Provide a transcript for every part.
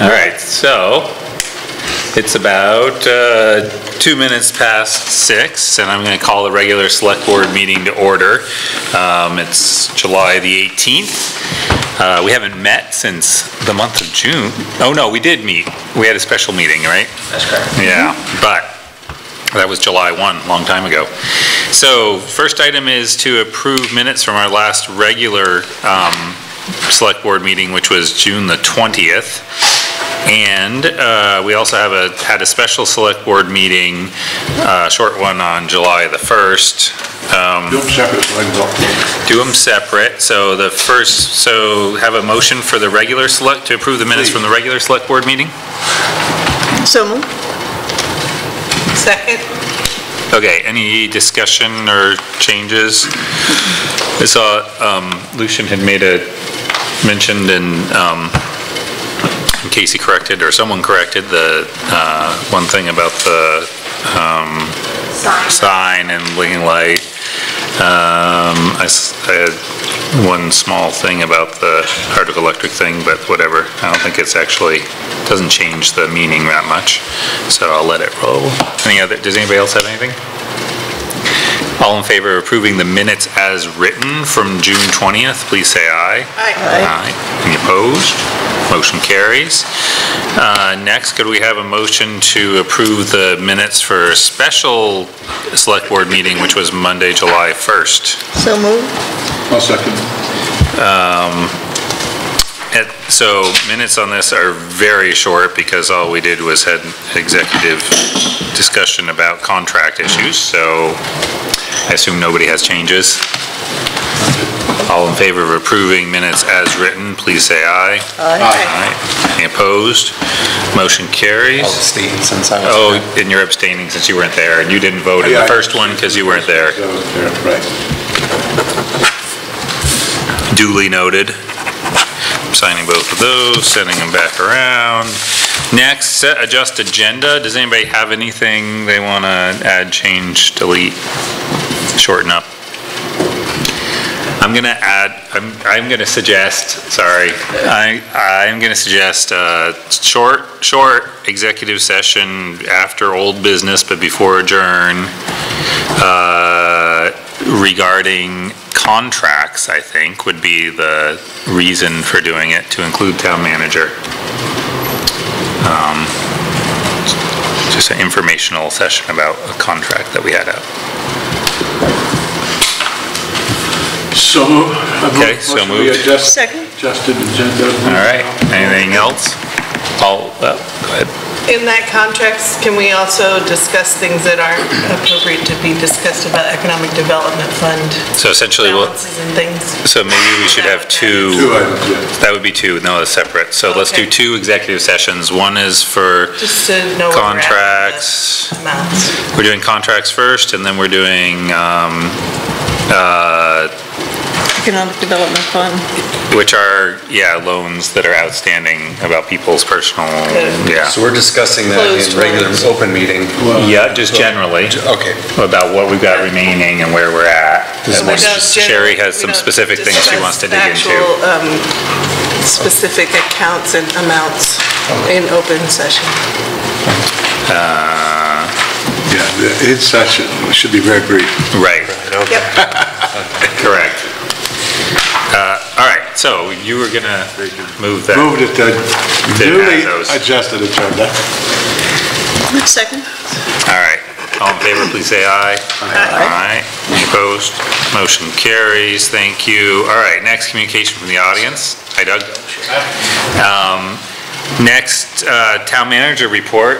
All right, so it's about uh, two minutes past six, and I'm going to call the regular select board meeting to order. Um, It's July the 18th. Uh, We haven't met since the month of June. Oh, no, we did meet. We had a special meeting, right? That's correct. Yeah, but that was July 1, a long time ago. So first item is to approve minutes from our last regular um, select board meeting, which was June the 20th. And uh, we also have a, had a special select board meeting, uh short one on July the 1st. Um, Do them separate so I can vote. Do them separate, so the first, so have a motion for the regular select, to approve the minutes from the regular select board meeting? So moved. Second? Okay, any discussion or changes? I saw um, Lucian had made a, mentioned and um, Casey corrected, or someone corrected, the uh, one thing about the um, sign and blinking light. Um, I I had one small thing about the Hardwick Electric thing, but whatever. I don't think it's actually, doesn't change the meaning that much, so I'll let it roll. Any other, does anybody else have anything? All in favor of approving the minutes as written from June 20th, please say aye. Aye. Any opposed? Motion carries. Uh, Next, could we have a motion to approve the minutes for a special select board meeting, which was Monday, July 1st? So moved. I'll second. Et- So minutes on this are very short because all we did was had executive discussion about contract issues, so I assume nobody has changes. All in favor of approving minutes as written, please say aye. Aye. Any opposed? Motion carries. I'll abstain since I was. Oh, and you're abstaining since you weren't there, and you didn't vote in Yeah, the I- first one because you weren't there. That there, right. Duly noted. Signing both of those, sending them back around. Next, set adjust agenda. Does anybody have anything they want to add, change, delete, shorten up? I'm going to add, I'm, I'm going to suggest, sorry, I, I'm going to suggest a short, short executive session after old business but before adjourn, uh, regarding contracts, I think, would be the reason for doing it, to include town manager. Um, Just an informational session about a contract that we had out. So, moved. Okay, so moved. adjust- Second. Adjusted agenda. All right, anything else? All, well, go ahead. In that context, can we also discuss things that aren't appropriate to be discussed about Economic Development Fund So essentially, we'll, balances and things? so maybe we should have Two two, items, yeah. that would be two, no, that's separate. So let's do Okay. two executive sessions. One is for Just to know where we're at with contracts. the amounts. We're doing contracts first, and then we're doing, um, uh, Economic Development Fund. which are, yeah, loans that are outstanding about people's personal, Good. yeah. So we're discussing that Closed in regular ones. open meeting. Yeah, just generally, Okay. about what we've got remaining and where we're at. And then Sherry has some specific things she wants to dig into. actual, um, Specific accounts and amounts in open session. Uh, Yeah, the- in session, should be very brief. Right, Yep. correct. So you were gonna move that. Moved it to Did newly add those. adjusted agenda. Second. All right, all in favor, please say aye. Aye. Any opposed? Motion carries, thank you. All right, next communication from the audience. Hi Doug. Um, Next, uh, town manager report.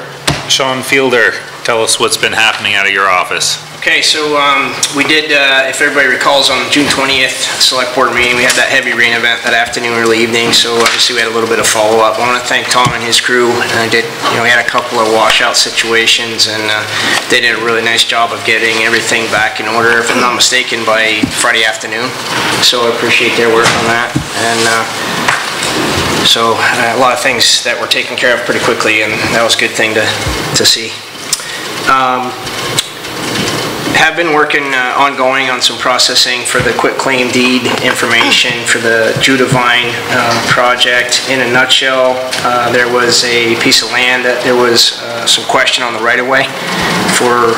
Sean Fielder, tell us what's been happening out of your office. Okay, so um, we did, uh, if everybody recalls, on June 20th, Select Board meeting, we had that heavy rain event that afternoon, early evening, so obviously we had a little bit of follow-up. I want to thank Tom and his crew, and I did, you know, we had a couple of washout situations, and uh, they did a really nice job of getting everything back in order, if I'm not mistaken, by Friday afternoon. So I appreciate their work on that, and uh, so uh, a lot of things that were taken care of pretty quickly, and that was a good thing to, to see. Um, have been working uh, ongoing on some processing for the quick claim deed information for the Jeudevine uh, project. In a nutshell, uh, there was a piece of land that there was uh, some question on the right-of-way for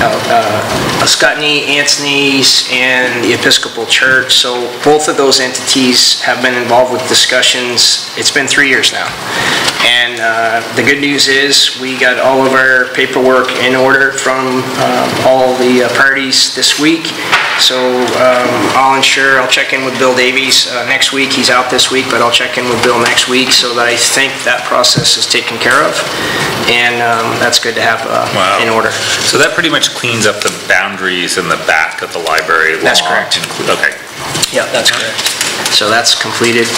uh, uh, Ascutney, Anthony's, and the Episcopal Church. So both of those entities have been involved with discussions. It's been three years now. And uh, the good news is, we got all of our paperwork in order from uh, all the uh, parties this week. So um, I'll ensure, I'll check in with Bill Davies uh, next week. He's out this week, but I'll check in with Bill next week so that I think that process is taken care of. And um, that's good to have uh, Wow. in order. So that pretty much cleans up the boundaries in the back of the library law? That's correct. inclu- Okay. Yeah, that's correct. So that's completed.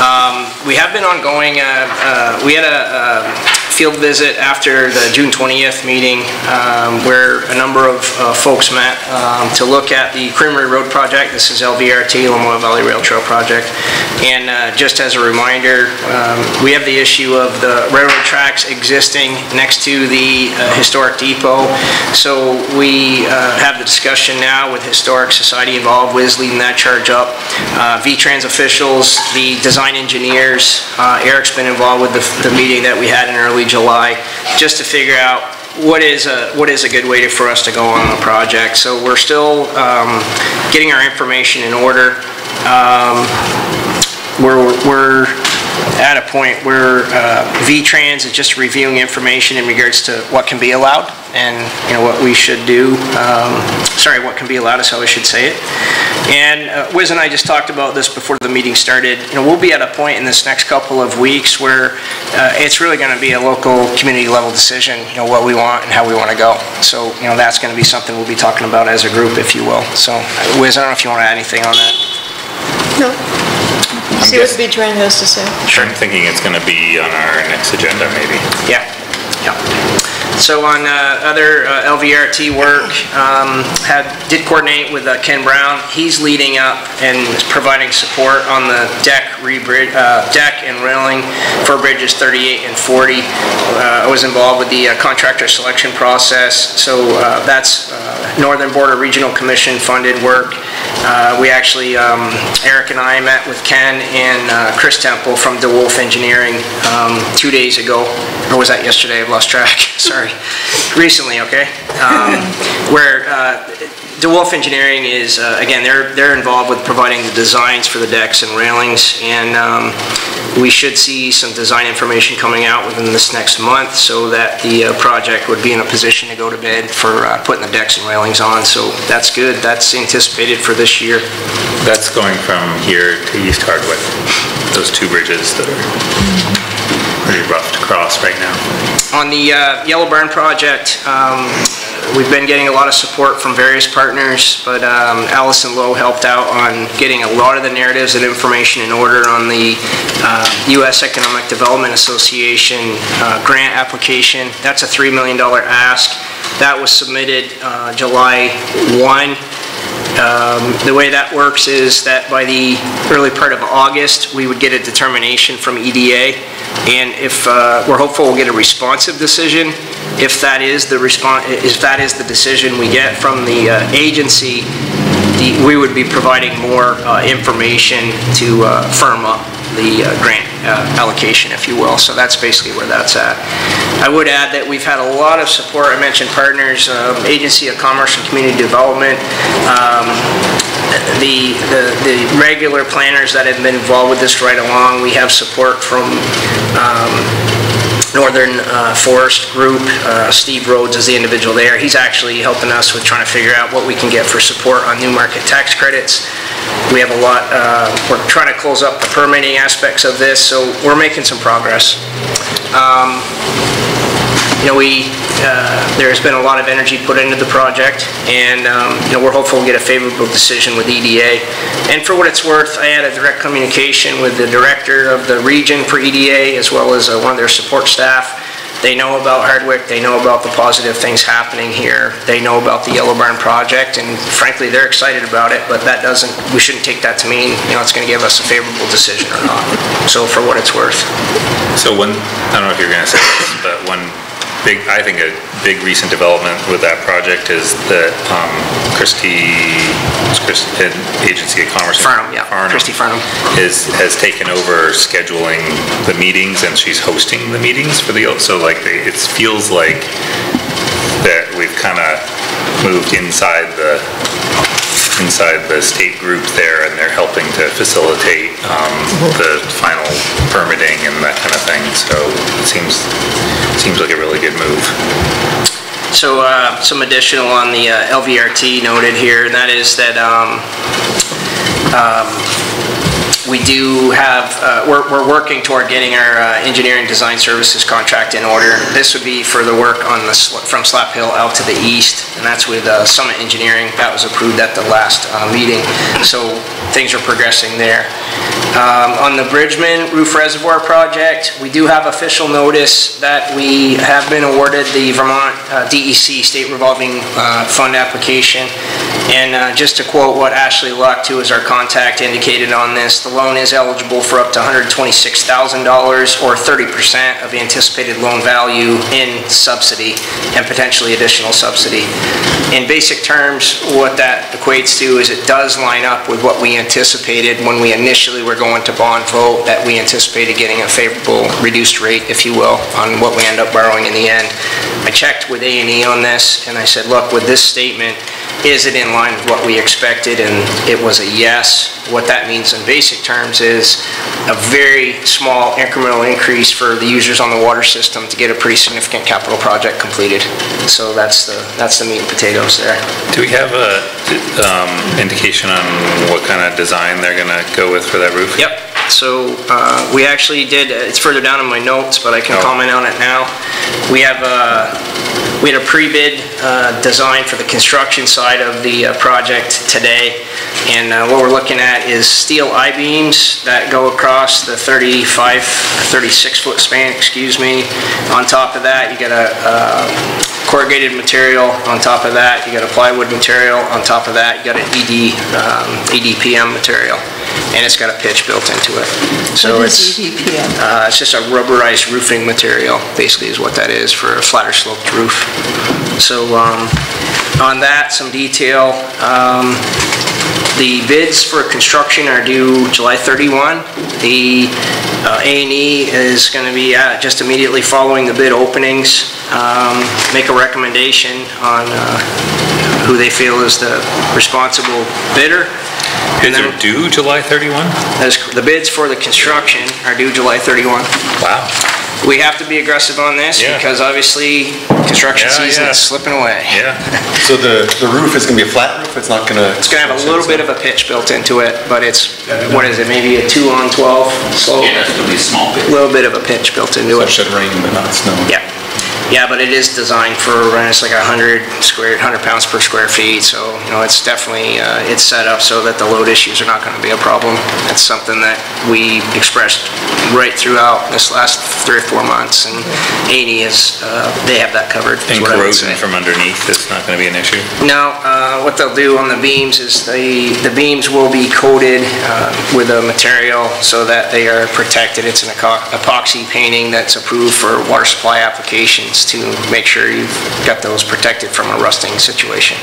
Um, We have been ongoing, uh, uh, we had a uh, field visit after the June 20th meeting um, where a number of uh, folks met um, to look at the Creamery Road project. This is LVRT, Lamoille Valley Rail Trail Project. And uh, just as a reminder, um, we have the issue of the railroad tracks existing next to the uh, historic depot. So we uh, have the discussion now with Historic Society involved, Wiz leading that charge up, uh, V-Trans officials, the design engineers, uh, Eric's been involved with the the meeting that we had in early July, just to figure out what is a, what is a good way to- for us to go on the project. So we're still um, getting our information in order. Um, We're, we're at a point where uh, V-Trans is just reviewing information in regards to what can be allowed and, you know, what we should do. Um, Sorry, what can be allowed is how I should say it. And uh, Wiz and I just talked about this before the meeting started. You know, we'll be at a point in this next couple of weeks where uh, it's really going to be a local, community level decision, you know, what we want and how we want to go. So, you know, that's going to be something we'll be talking about as a group, if you will. So, Wiz, I don't know if you want to add anything on that. No. See what guess- V-Trans has to say. Sure. I'm thinking it's going to be on our next agenda, maybe. Yeah, yeah. So on uh, other uh, LVRT work, um, had, did coordinate with uh, Ken Brown. He's leading up and providing support on the deck uh, deck and railing for bridges 38 and 40. Uh, I was involved with the uh, contractor selection process, so that's Northern Border Regional Commission funded work. We actually, um, Eric and I met with Ken and Chris Temple from DeWolfe Engineering um, two days ago, or was that yesterday? I've lost track, sorry. Recently, okay? Um, Where uh, DeWolfe Engineering is, uh, again, they're, they're involved with providing the designs for the decks and railings, and um, we should see some design information coming out within this next month so that the uh, project would be in a position to go to bed for uh, putting the decks and railings on, so that's good. That's anticipated for this year. That's going from here to East Hardwick, those two bridges that are pretty rough to cross right now. On the uh, Yellow Barn project, um, we've been getting a lot of support from various partners, but um, Allison Lowe helped out on getting a lot of the narratives and information in order on the uh, U.S. Economic Development Association uh, grant application. That's a $3 million ask. That was submitted uh, July 1. Um, The way that works is that by the early part of August, we would get a determination from EDA, and if, uh, we're hopeful we'll get a responsive decision. If that is the respon if that is the decision we get from the uh, agency, the- we would be providing more uh, information to uh, firm up the uh, grant allocation, if you will. So that's basically where that's at. I would add that we've had a lot of support. I mentioned partners, um, Agency of Commerce and Community Development, um, the, the the regular planners that have been involved with this right along. We have support from um, Northern uh, Forest Group. Uh, Steve Rhodes is the individual there. He's actually helping us with trying to figure out what we can get for support on new market tax credits. We have a lot, uh, we're trying to close up the permitting aspects of this, so we're making some progress. Um, You know, we, uh, there's been a lot of energy put into the project, and, um, you know, we're hopeful we'll get a favorable decision with EDA. And for what it's worth, I had a direct communication with the director of the region for EDA, as well as uh, one of their support staff. They know about Hardwick, they know about the positive things happening here, they know about the Yellow Barn project, and frankly, they're excited about it, but that doesn't, we shouldn't take that to mean, you know, it's gonna give us a favorable decision or not. So for what it's worth. So when, I don't know if you're going to say this, but when big, I think a big recent development with that project is that um, Christie, it's uh, Agency of Commerce. Farnham, yeah, Christie Farnham. Is, has taken over scheduling the meetings and she's hosting the meetings for the, so like, they- it feels like that we've kind of moved inside the, inside the state group there, and they're helping to facilitate um, the final permitting and that kind of thing, so it seems, seems like a really good move. So, uh, some additional on the uh, LVRT noted here, and that is that, um, um, we do have, uh, we're, we're working toward getting our uh, engineering design services contract in order. This would be for the work on the, from Slap Hill out to the east, and that's with uh, Summit Engineering. That was approved at the last uh, meeting, so things are progressing there. Um, On the Bridgman Roof Reservoir Project, we do have official notice that we have been awarded the Vermont uh, DEC State Revolving uh, Fund application. And just to quote what Ashley Luck, who is our contact, indicated on this, the loan is eligible for up to $126,000 or 30% of the anticipated loan value in subsidy and potentially additional subsidy. In basic terms, what that equates to is it does line up with what we anticipated when we initially were going to bond vote, that we anticipated getting a favorable reduced rate, if you will, on what we end up borrowing in the end. I checked with A and E on this, and I said, look, with this statement, is it in line with what we expected? And it was a yes. What that means in basic terms is a very small incremental increase for the users on the water system to get a pretty significant capital project completed. So that's the, that's the meat and potatoes there. Do we have a um, indication on what kind of design they're gonna go with for that roof? Yep, so uh, we actually did, it's further down in my notes, but I can Oh. comment on it now. We have, uh, we had a pre-bid uh, design for the construction side of the uh, project today, and uh, what we're looking at is steel I-beams that go across the 35, 36-foot span, excuse me. On top of that, you got a uh, corrugated material, on top of that, you got a plywood material, on top of that, you got an ED, um, EDPM material, and it's got a pitch built into it. So What it's, uh, it's just a rubberized roofing material, basically is what that is for a flatter sloped roof. So, um, on that, some detail, um, the bids for construction are due July 31. The uh, A and E is going to be uh, just immediately following the bid openings, um, make a recommendation on uh, who they feel is the responsible bidder. And Bids are due July 31? as- the bids for the construction are due July 31. Wow. We have to be aggressive on this Yeah. because obviously construction Yeah, season yeah. is slipping away. Yeah. So the, the roof is gonna be a flat roof? It's not gonna? It's gonna have a little bit of a pitch built into it, but it's, what is it, maybe a two on 12 slope? Yeah, it's gonna be a small bit. Little bit of a pitch built into So it it. should rain, but not snow. Yeah. Yeah, but it is designed for, uh, it's like a 100 square, 100 pounds per square feet, so, you know, it's definitely, uh, it's set up so that the load issues are not gonna be a problem. It's something that we expressed right throughout this last three or four months, and A&E is, uh, they have that covered, And what I would corrosion from underneath is not gonna be an issue? No, uh, what they'll do on the beams is the, the beams will be coated uh, with a material so that they are protected. It's an epoxy painting that's approved for water supply applications to make sure you've got those protected from a rusting situation.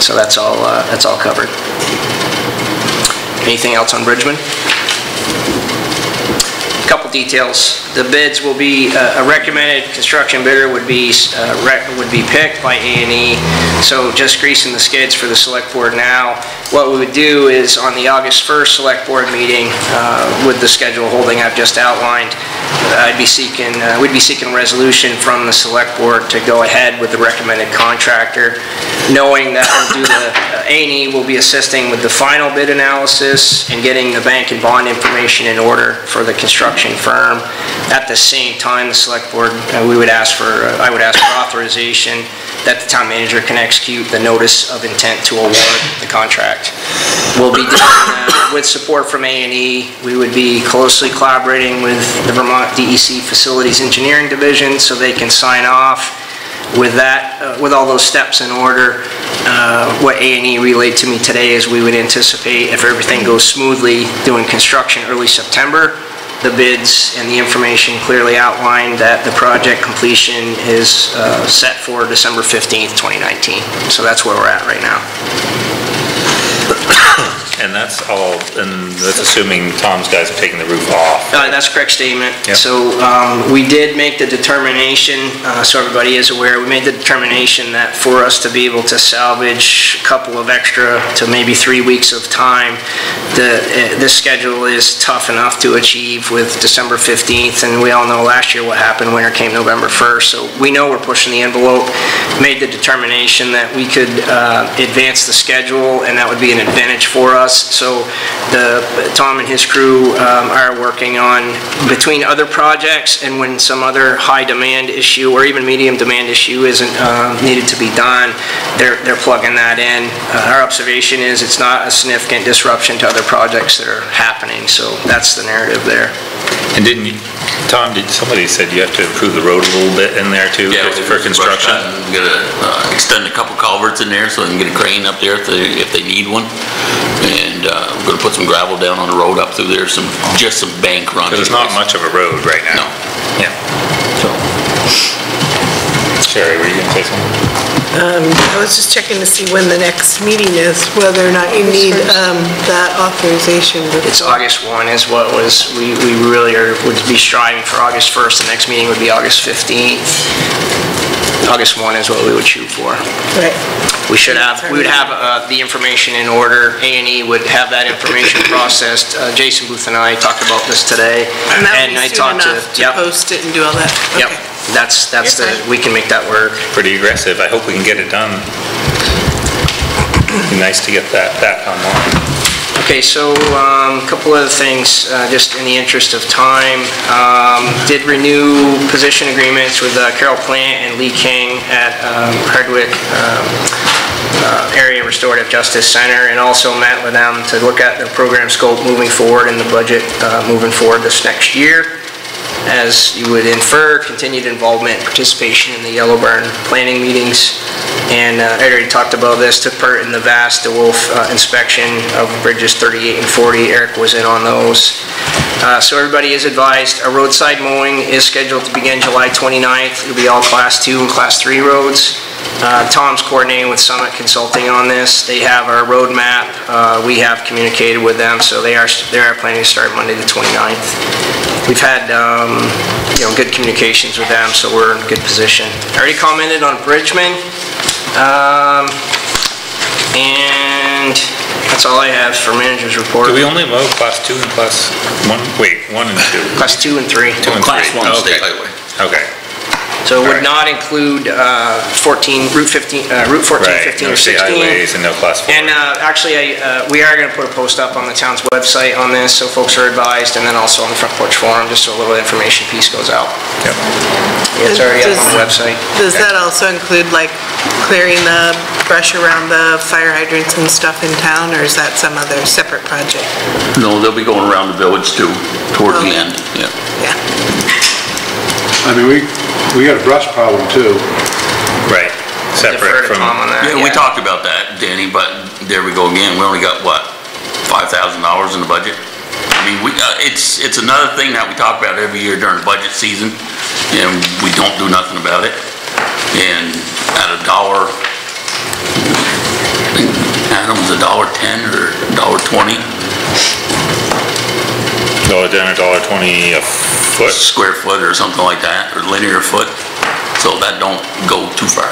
So that's all, uh, that's all covered. Anything else on Bridgman? Couple details. The bids will be, uh, a recommended construction bidder would be, uh, would be picked by A and E. So just greasing the skids for the select board now. What we would do is on the August 1st select board meeting, uh, with the schedule holding I've just outlined, I'd be seeking, uh, we'd be seeking resolution from the select board to go ahead with the recommended contractor, knowing that we'll do the, uh, A and E will be assisting with the final bid analysis and getting the bank and bond information in order for the construction firm. At the same time, the select board, uh, we would ask for, uh, I would ask for authorization that the town manager can execute the notice of intent to award the contract. We'll be doing that with support from A and E. We would be closely collaborating with the Vermont DEC Facilities Engineering Division so they can sign off with that, uh, with all those steps in order, uh, what A and E relayed to me today is we would anticipate, if everything goes smoothly, doing construction early September, the bids and the information clearly outlined that the project completion is uh, set for December 15th, 2019. So that's where we're at right now. And that's all, and that's assuming Tom's guys are taking the roof off. Uh, That's a correct statement. Yep. So um, we did make the determination, uh, so everybody is aware, we made the determination that for us to be able to salvage a couple of extra to maybe three weeks of time, the, uh, this schedule is tough enough to achieve with December 15th, and we all know last year what happened, winter came November 1st, so we know we're pushing the envelope, made the determination that we could uh, advance the schedule, and that would be an advantage for us. So the, Tom and his crew um, are working on, between other projects and when some other high-demand issue or even medium-demand issue isn't uh, needed to be done, they're, they're plugging that in. Uh, Our observation is it's not a significant disruption to other projects that are happening, so that's the narrative there. And didn't you, Tom, did, somebody said you have to improve the road a little bit in there too, Yeah, just for just brush construction? cut and Get a, uh, extend a couple culverts in there so they can get a crane up there if they, if they need one. And, uh, we're gonna put some gravel down on the road up through there, some, just some bank runs. Because it's not much of a road right now. No. Yeah. So, Sherry, were you gonna say something? I was just checking to see when the next meeting is, whether or not you need um, that authorization. It's August 1 is what was, we, we really are, would be striving for August 1st. The next meeting would be August 15th. August 1 is what we would shoot for. Right. We should have, we would have uh, the information in order, A and E would have that information processed. Uh, Jason Booth and I talked about this today. And that would I be soon talked to- enough to Yep, post it and do all that? yep, Okay. that's, that's the, You're fine. we can make that work. Pretty aggressive. I hope we can get it done. Be nice to get that back online. Okay, so um, a couple other things, uh, just in the interest of time. Um, Did renew position agreements with uh, Carol Plant and Lee King at um, Hardwick um, uh, Area Restorative Justice Center, and also met with them to look at their program scope moving forward and the budget uh, moving forward this next year. As you would infer, continued involvement, and participation in the Yellow Barn planning meetings. And uh, I already talked about this, took part in the VAST DeWolfe uh, inspection of bridges 38 and 40. Eric was in on those. Uh, So everybody is advised, a roadside mowing is scheduled to begin July 29th. It'll be all Class 2 and Class 3 roads. Uh, Tom's coordinating with Summit Consulting on this. They have our roadmap. Uh, We have communicated with them, so they are, they are planning to start Monday, the 29th. We've had, um, you know, good communications with them, so we're in good position. I already commented on Bridgman. Um, And that's all I have for manager's report. Do we only vote class two and class one? Wait, one and two? Class 2 and 3. Two and Class three. one Oh, state highway. Okay, So it would Alright. not include uh, 14, Route 15, uh, Route 14, right. 15, No or state 16. highways and no class four. And uh, actually, I, uh, we are going to put a post up on the town's website on this, so folks are advised, and then also on the Front Porch Forum, just so a little information piece goes out. Yep. It's already up on the Does- website. Does that also include like clearing the brush around the fire hydrants and stuff in town, or is that some other separate project? No, they'll be going around the village too, toward the end, yeah. Yeah. I mean, we, we got a brush problem too. Right, Defer separate to from, Tom on that. Yeah, we talked about that, Danny, but there we go again. We only got, what, $5,000 in the budget? I mean, we, uh, it's, it's another thing that we talk about every year during budget season, and we don't do nothing about it. And at a dollar, I think Adam's a dollar ten or a dollar twenty dollar ten or dollar twenty a foot. square foot or something like that, or linear foot. So that don't go too far.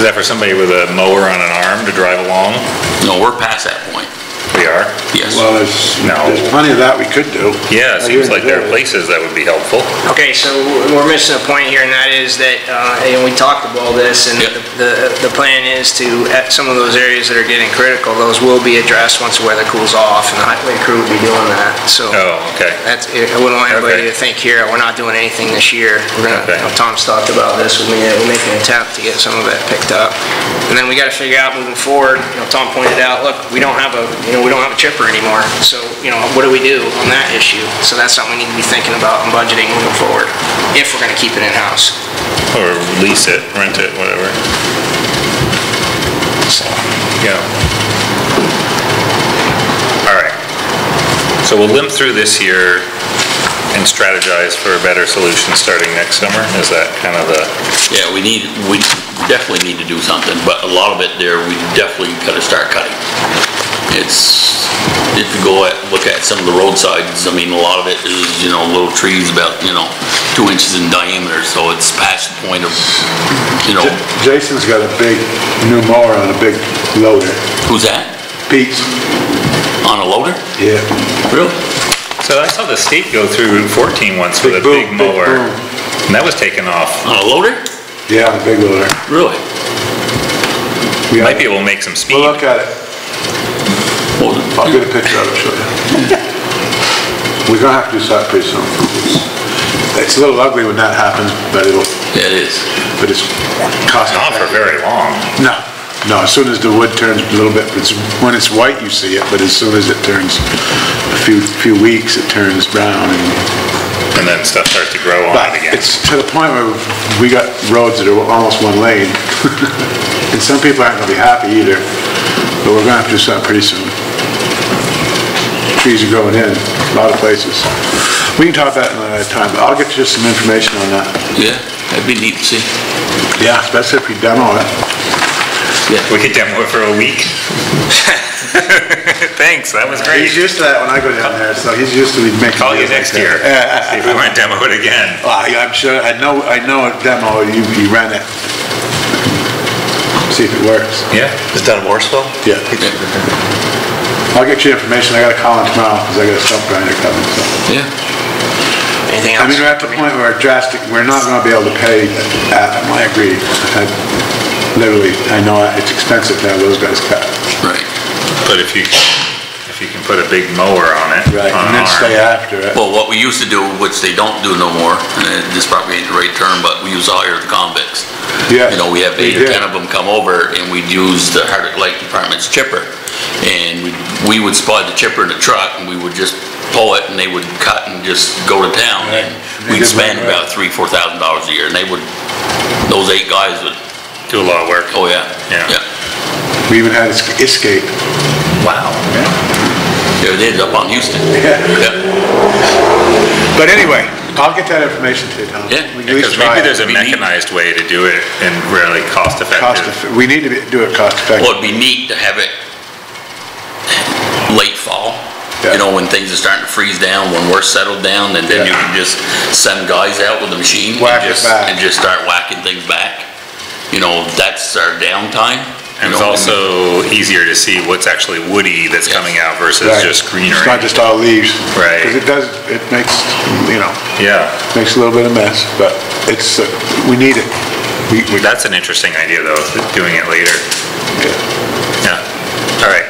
Is that for somebody with a mower on an arm to drive along? No, we're past that point, We are? yes. Well, there's, No. there's plenty of that we could do. Yeah, it Right here seems in like there are places that would be helpful. Okay, so we're missing a point here, and that is that, uh, and we talked about this, and Yep. the, the plan is to, at some of those areas that are getting critical, those will be addressed once the weather cools off, and the highway crew will be doing that, so. Oh, okay. That's, I wouldn't want Okay. anybody to think here, we're not doing anything this year. We're gonna, Okay. you know, Tom's talked about this with me, that we're making an attempt to get some of it picked up. And then we gotta figure out moving forward, you know, Tom pointed out, look, we don't have a, you know, we don't have a chipper anymore. So, you know, what do we do on that issue? So that's something we need to be thinking about and budgeting moving forward, if we're gonna keep it in-house. Or lease it, rent it, whatever. So, Yeah. All right. So we'll limp through this year and strategize for a better solution starting next summer? Is that kind of the, Yeah, we need, we definitely need to do something, but a lot of it there, we definitely gotta start cutting. It's, if you go at, look at some of the roadsides, I mean, a lot of it is, you know, little trees about, you know, two inches in diameter, so it's past the point of, you know, Jason's got a big new mower on a big loader. who's that? Pete's, On a loader? yeah. Really? so I saw the state go through Route 14 once with a Big big big mower. boom. And that was taken off. On a loader? Yeah, a big loader. Really? We Might be able to make some speed. We'll look at it. What was it? I'll get a picture of it, show you. We're gonna have to do something pretty soon. It's a little ugly when that happens, but it'll, Yeah, it is. but it's cost Not for very long. No, no, as soon as the wood turns a little bit, it's, when it's white, you see it, but as soon as it turns a few, few weeks, it turns brown and, And then stuff starts to grow on but it again. it's to the point where we got roads that are almost one lane. And some people aren't gonna be happy either, but we're gonna have to do something pretty soon. Trees are growing in, a lot of places. We can talk about it another time, but I'll get you some information on that. Yeah, that'd be neat to see. Yeah, especially if we demo it. We could demo it for a week. Thanks, that was great. He's used to that when I go down there, so he's used to me making. Call you deals like next year. Yeah. See if we want to demo it again. Well, I- I'm sure, I know, I know a demo, you, you ran it. See if it works. Yeah. Is that Morrisville? Yeah. I'll get you information, I gotta call him tomorrow, because I got a stump grinder coming, so. Yeah. Anything I else? mean, we're at the point where drastic, we're not gonna be able to pay, uh, I agree. I- Literally, I know it's expensive to have those guys cut. Right. But if you, if you can put a big mower on it. on And then stay arm. after it. Well, what we used to do, which they don't do no more, and it- this probably ain't the right term, but we used to hire the convicts. Yeah, You know, we have we eight or 10 of them come over, and we'd use the Hardwick Lake Department's chipper. And we, we would spot the chipper in the truck, and we would just pull it, and they would cut and just go to town. And They we'd did spend right, right. about three, four thousand dollars a year, and they would, those eight guys would, Do a lot of work. oh yeah. Yeah. We even had es- escape. Wow. Yeah, they it is, up on Houston. Yeah. But anyway, I'll get that information to you, Tom. Yeah, We can at least Because try maybe there's a be neat. mechanized way to do it and really cost Cost, effective. effi- we need to be- do it cost effective. Well, it'd be neat to have it late fall, Yeah. you know, when things are starting to freeze down, when we're settled down, and then you Yeah. can just send guys out with a machine. Whack and it just back. And just start whacking things back. You know, that's our downtime. And it's also easier to see what's actually woody that's coming out versus Right. just greenery. It's not just all leaves. Right. Because it does, it makes, you know, Yeah, makes a little bit of mess, but it's, uh, we need it. We, we, that's an interesting idea though, doing it later. Yeah, all right.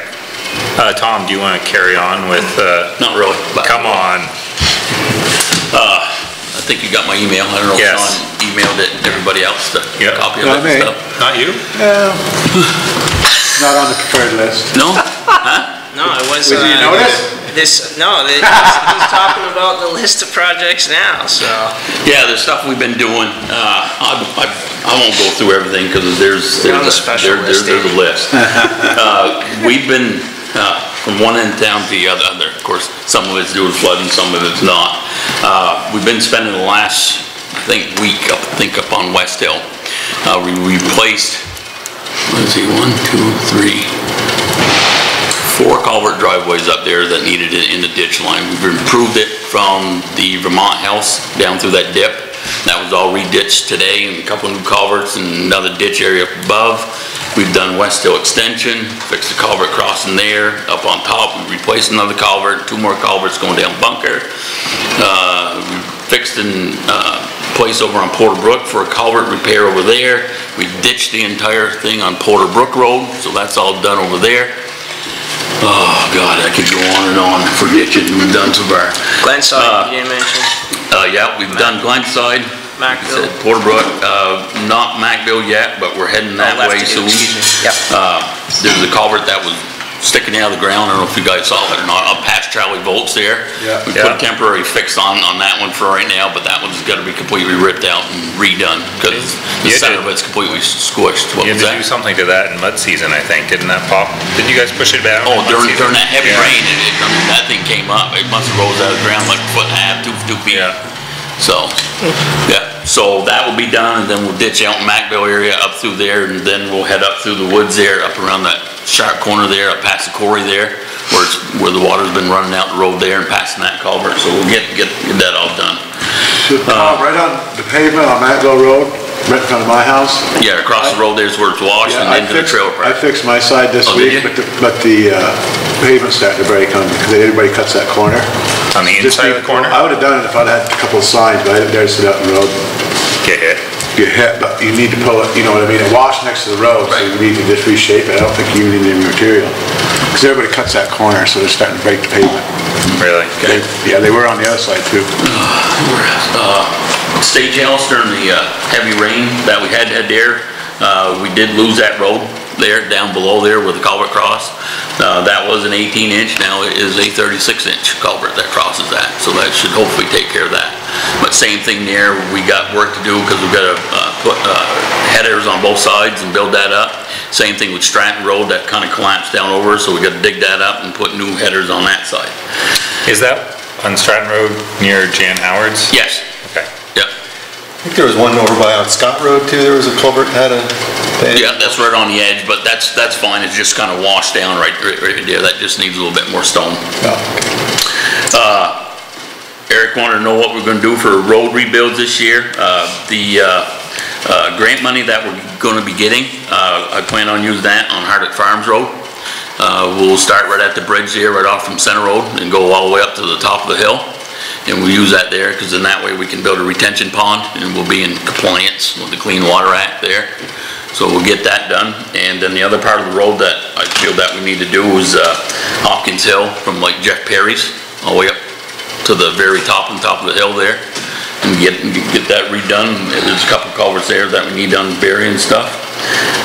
Uh, Tom, do you want to carry on with, uh, Not really, but. come on, I think you got my email. I don't know if Yes. Sean emailed it, everybody else, the Yeah. copy Not of it me. and stuff. not you? not on the preferred list. No? No, it was. Did you uh, notice? This, no, the- he's he's talking about the list of projects now, so. Yeah, the stuff we've been doing. Uh, I, I, I won't go through everything because there's, there's, the a- special there- there's, list, there's a list. Uh, we've been, uh, from one end of town to the other, other. Of course, some of it's due to flooding, some of it's not. Uh, we've been spending the last, I think, week up, think up on West Hill. Uh, we replaced, let's see, one, two, three, four culvert driveways up there that needed it in the ditch line. We've improved it from the Vermont House down through that dip. That was all re-ditched today and a couple new culverts and another ditch area above. We've done West Hill Extension, fixed the culvert crossing there. Up on top, we replaced another culvert, two more culverts going down Bunker. Uh, fixed in, uh, place over on Porter Brook for a culvert repair over there. We ditched the entire thing on Porter Brook Road, so that's all done over there. Oh, God, I could go on and on for ditching we've done so far. Glenside, you didn't mention. Uh, yeah, we've done Glenside. Mackville. Said Porter Brook, uh, not Mackville yet, but we're heading that Oh, way soon. Yep. Uh, there's a culvert that was sticking out of the ground, I don't know if you guys saw it or not, up past Charlie Volt's there. Yeah. We Yeah. put a temporary fix on, on that one for right now, but that one's gotta be completely ripped out and redone, because the You center to- of it's completely squished. What You was had to do that? something to that in mud season, I think, didn't that pop? Didn't you guys push it down? in Oh, mud during, season? during that heavy Yeah. rain, it, it- I mean, that thing came up, it must have rose out of the ground like a foot and a half, two, two feet. Yeah. So, yeah, so that will be done, and then we'll ditch out in Mackville area up through there, and then we'll head up through the woods there, up around that sharp corner there, up past the quarry there, where it's, where the water's been running out the road there and passing that culvert, so we'll get, get, get that all done. Should, uh, right on the pavement on Mackville Road, right in front of my house. Yeah, across the road there's where it's washed Yeah, and I into the fixed- trailer I park. fixed my side this Oh, did you? week, but the, but the uh, pavement's starting to break on, because everybody cuts that corner. On the Just inside of the corner? I would've done it if I'd had a couple of signs, but I didn't dare sit out in the road, Get hit. get hit, but you need to pull it, you know what I mean, it washed next to the road, so you need to just reshape it, I don't think you need any material. Because everybody cuts that corner, so they're starting to break the pavement. Really? Okay. Yeah, they were on the other side too. Stagehouse during the uh, heavy rain that we had had there, uh, we did lose that road there, down below there where the culvert crossed. Uh, That was an 18 inch, now it is a 36 inch culvert that crosses that, so that should hopefully take care of that. But same thing there, we got work to do because we've got to put uh, headers on both sides and build that up. Same thing with Stratton Road, that kind of collapsed down over, so we got to dig that up and put new headers on that side. Is that on Stratton Road near Jan Howard's? Yes. I think there was one over by on Scott Road too, there was a culvert that had a. Yeah, that's right on the edge, but that's, that's fine, it's just kind of washed down right, right right there, that just needs a little bit more stone. Uh, Eric wanted to know what we're gonna do for road rebuilds this year. Uh, The uh, uh, grant money that we're gonna be getting, uh, I plan on using that on Hardwick Farms Road. Uh, We'll start right at the bridge there, right off from Center Road, and go all the way up to the top of the hill. And we'll use that there, because then that way we can build a retention pond, and we'll be in compliance with the Clean Water Act there. So we'll get that done. And then the other part of the road that I feel that we need to do is uh, Hopkins Hill from like Jeff Perry's, all the way up to the very top, on top of the hill there, and get, get that redone. There's a couple culverts there that we need done burying and stuff.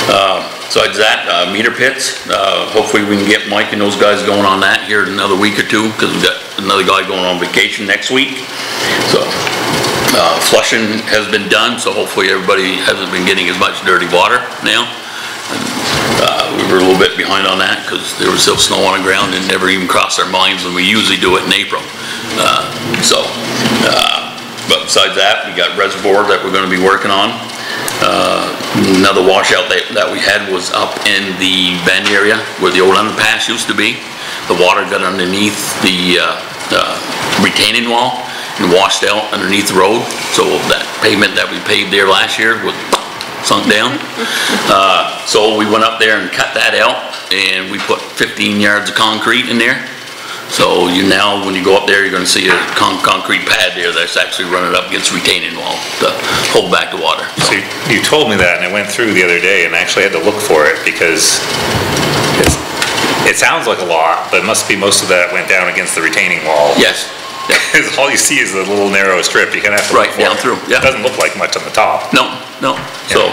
Uh, Besides that, uh, meter pits, uh, hopefully we can get Mike and those guys going on that here in another week or two, because we've got another guy going on vacation next week. So, uh, flushing has been done, so hopefully everybody hasn't been getting as much dirty water now. Uh, we were a little bit behind on that, because there was still snow on the ground and never even crossed our minds when we usually do it in April. Uh, So, uh, but besides that, we got reservoir that we're gonna be working on. Uh, Another washout that, that we had was up in the bend area where the old underpass used to be. The water got underneath the, uh, retaining wall and washed out underneath the road. So that pavement that we paved there last year was sunk down. Uh, so we went up there and cut that out and we put 15 yards of concrete in there. So you now, when you go up there, you're gonna see a con- concrete pad there that's actually running up against retaining wall to hold back the water. So you- you told me that, and I went through the other day and I actually had to look for it, because it's, it sounds like a lot, but it must be most of that went down against the retaining wall. Yes. Because all you see is the little narrow strip, you kind of have to look Right, for down it. through, yeah. It doesn't look like much on the top. No, no, so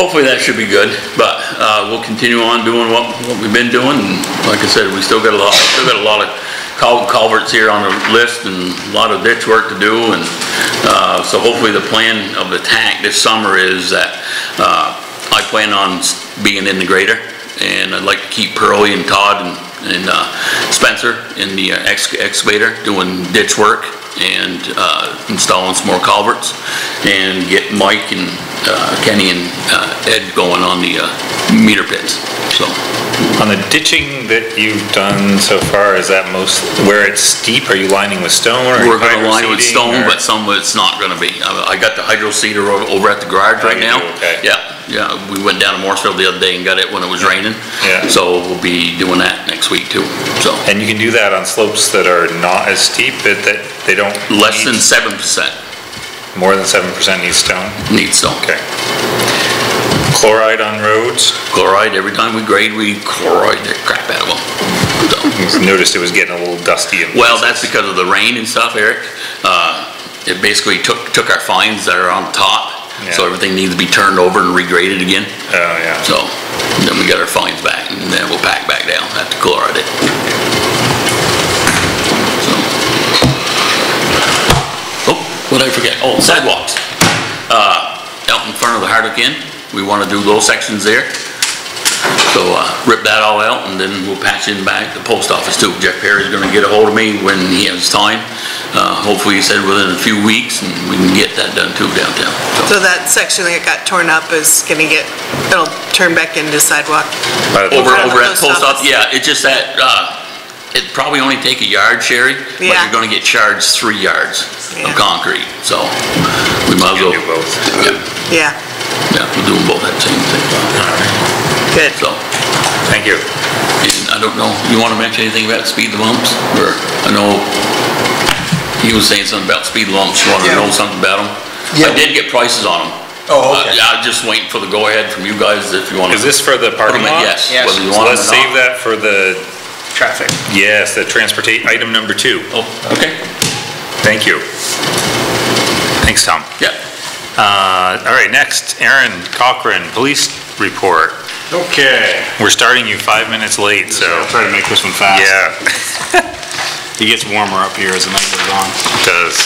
hopefully that should be good, but, uh, we'll continue on doing what, what we've been doing. And Like I said, we still got a lot, still got a lot of cul- culverts here on the list and a lot of ditch work to do and, uh, so hopefully the plan of the this summer is that, uh, I plan on being in the grader and I'd like to keep Pearlie and Todd and, and, uh, Spencer in the uh, ex- excavator doing ditch work and uh, installing some more culverts, and get Mike and Kenny and uh, Ed going on the uh, meter pits, so. On the ditching that you've done so far, is that most, where it's steep, are you lining with stone or? We're gonna line it with stone, but some of it's not gonna be. I I got the hydro seeder o- over at the garage Oh, right you now. do, okay. Yeah, yeah, we went down to Morrisville the other day and got it when it was raining. Yeah. So we'll be doing that next week too, so. And you can do that on slopes that are not as steep, that, that they don't. Less than need- seven percent More than seven percent needs stone? Needs stone. Okay. Chloride on roads? Chloride, every time we grade, we chloride the crap out of them. So. Noticed it was getting a little dusty. Well, that's because of the rain and stuff, Eric. Uh, It basically took, took our fines that are on top so everything needs to be turned over and regraded again. Oh, yeah. So, then we got our fines back, and then we'll pack back down, have to chloride it. So. Oh, what did I forget? Oh, sidewalks. Uh, out in front of the Hardwick Inn, we wanna do those sections there. So, uh, rip that all out, and then we'll patch in back the post office too. Jeff Perry's gonna get a hold of me when he has time. Uh, hopefully, he said within a few weeks, and we can get that done too downtown, so. So that section that got torn up is gonna get, it'll turn back into sidewalk? By the- Over, front over at post post office, office. yeah, it's just that, uh, it'd probably only take a yard, Sherry, but Yeah. you're gonna get charged three yards Yeah. of concrete, so we might as well. do both. Yeah, Yeah, yeah, we'll do them both at the same thing, good. so. Thank you. And I don't know, you wanna mention anything about speed bumps, or, I know he was saying something about speed bumps, you wanna Yeah. know something about them? Yeah. I did get prices on them. Oh, okay. Yeah, I'm just waiting for the go-ahead from you guys if you wanna. Is this for the parking Put 'em in, lot? Yes, Yes. whether you So want them let's or not. save that for the, Traffic. yes, the transportation, item number two. Oh, okay, Thank you. Thanks, Tom. yeah. Uh, all right, next, Aaron Cochran, police report. Okay, We're starting you five minutes late, so, I'll try to make this one fast. yeah, It gets warmer up here as the night goes on. it does.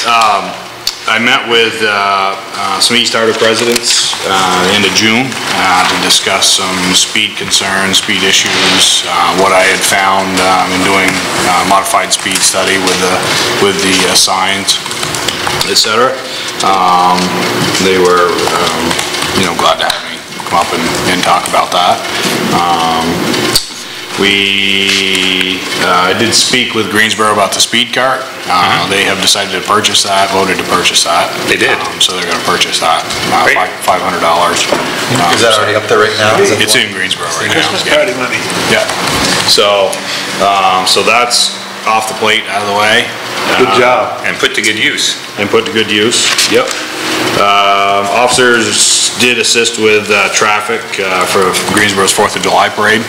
I met with uh, uh, some East Hardwick residents uh, the end of June uh, to discuss some speed concerns, speed issues, uh, what I had found um, in doing uh, modified speed study with the, with the signs, et cetera. Um, They were, um, you know, glad to have me come up and and talk about that. We, uh, I did speak with Greensboro about the speed cart. Uh, They have decided to purchase that, voted to purchase that. They did. Um, So they're gonna purchase that, uh, Great. fi- $500. Um, Is that already up there right now? Is it- It's in Greensboro right now. Christmas party money. Yeah. So, um, so that's off the plate, out of the way. Good job. And put to good use. and put to good use. Yep. Um, Officers did assist with uh, traffic uh, for Greensboro's Fourth of July Parade,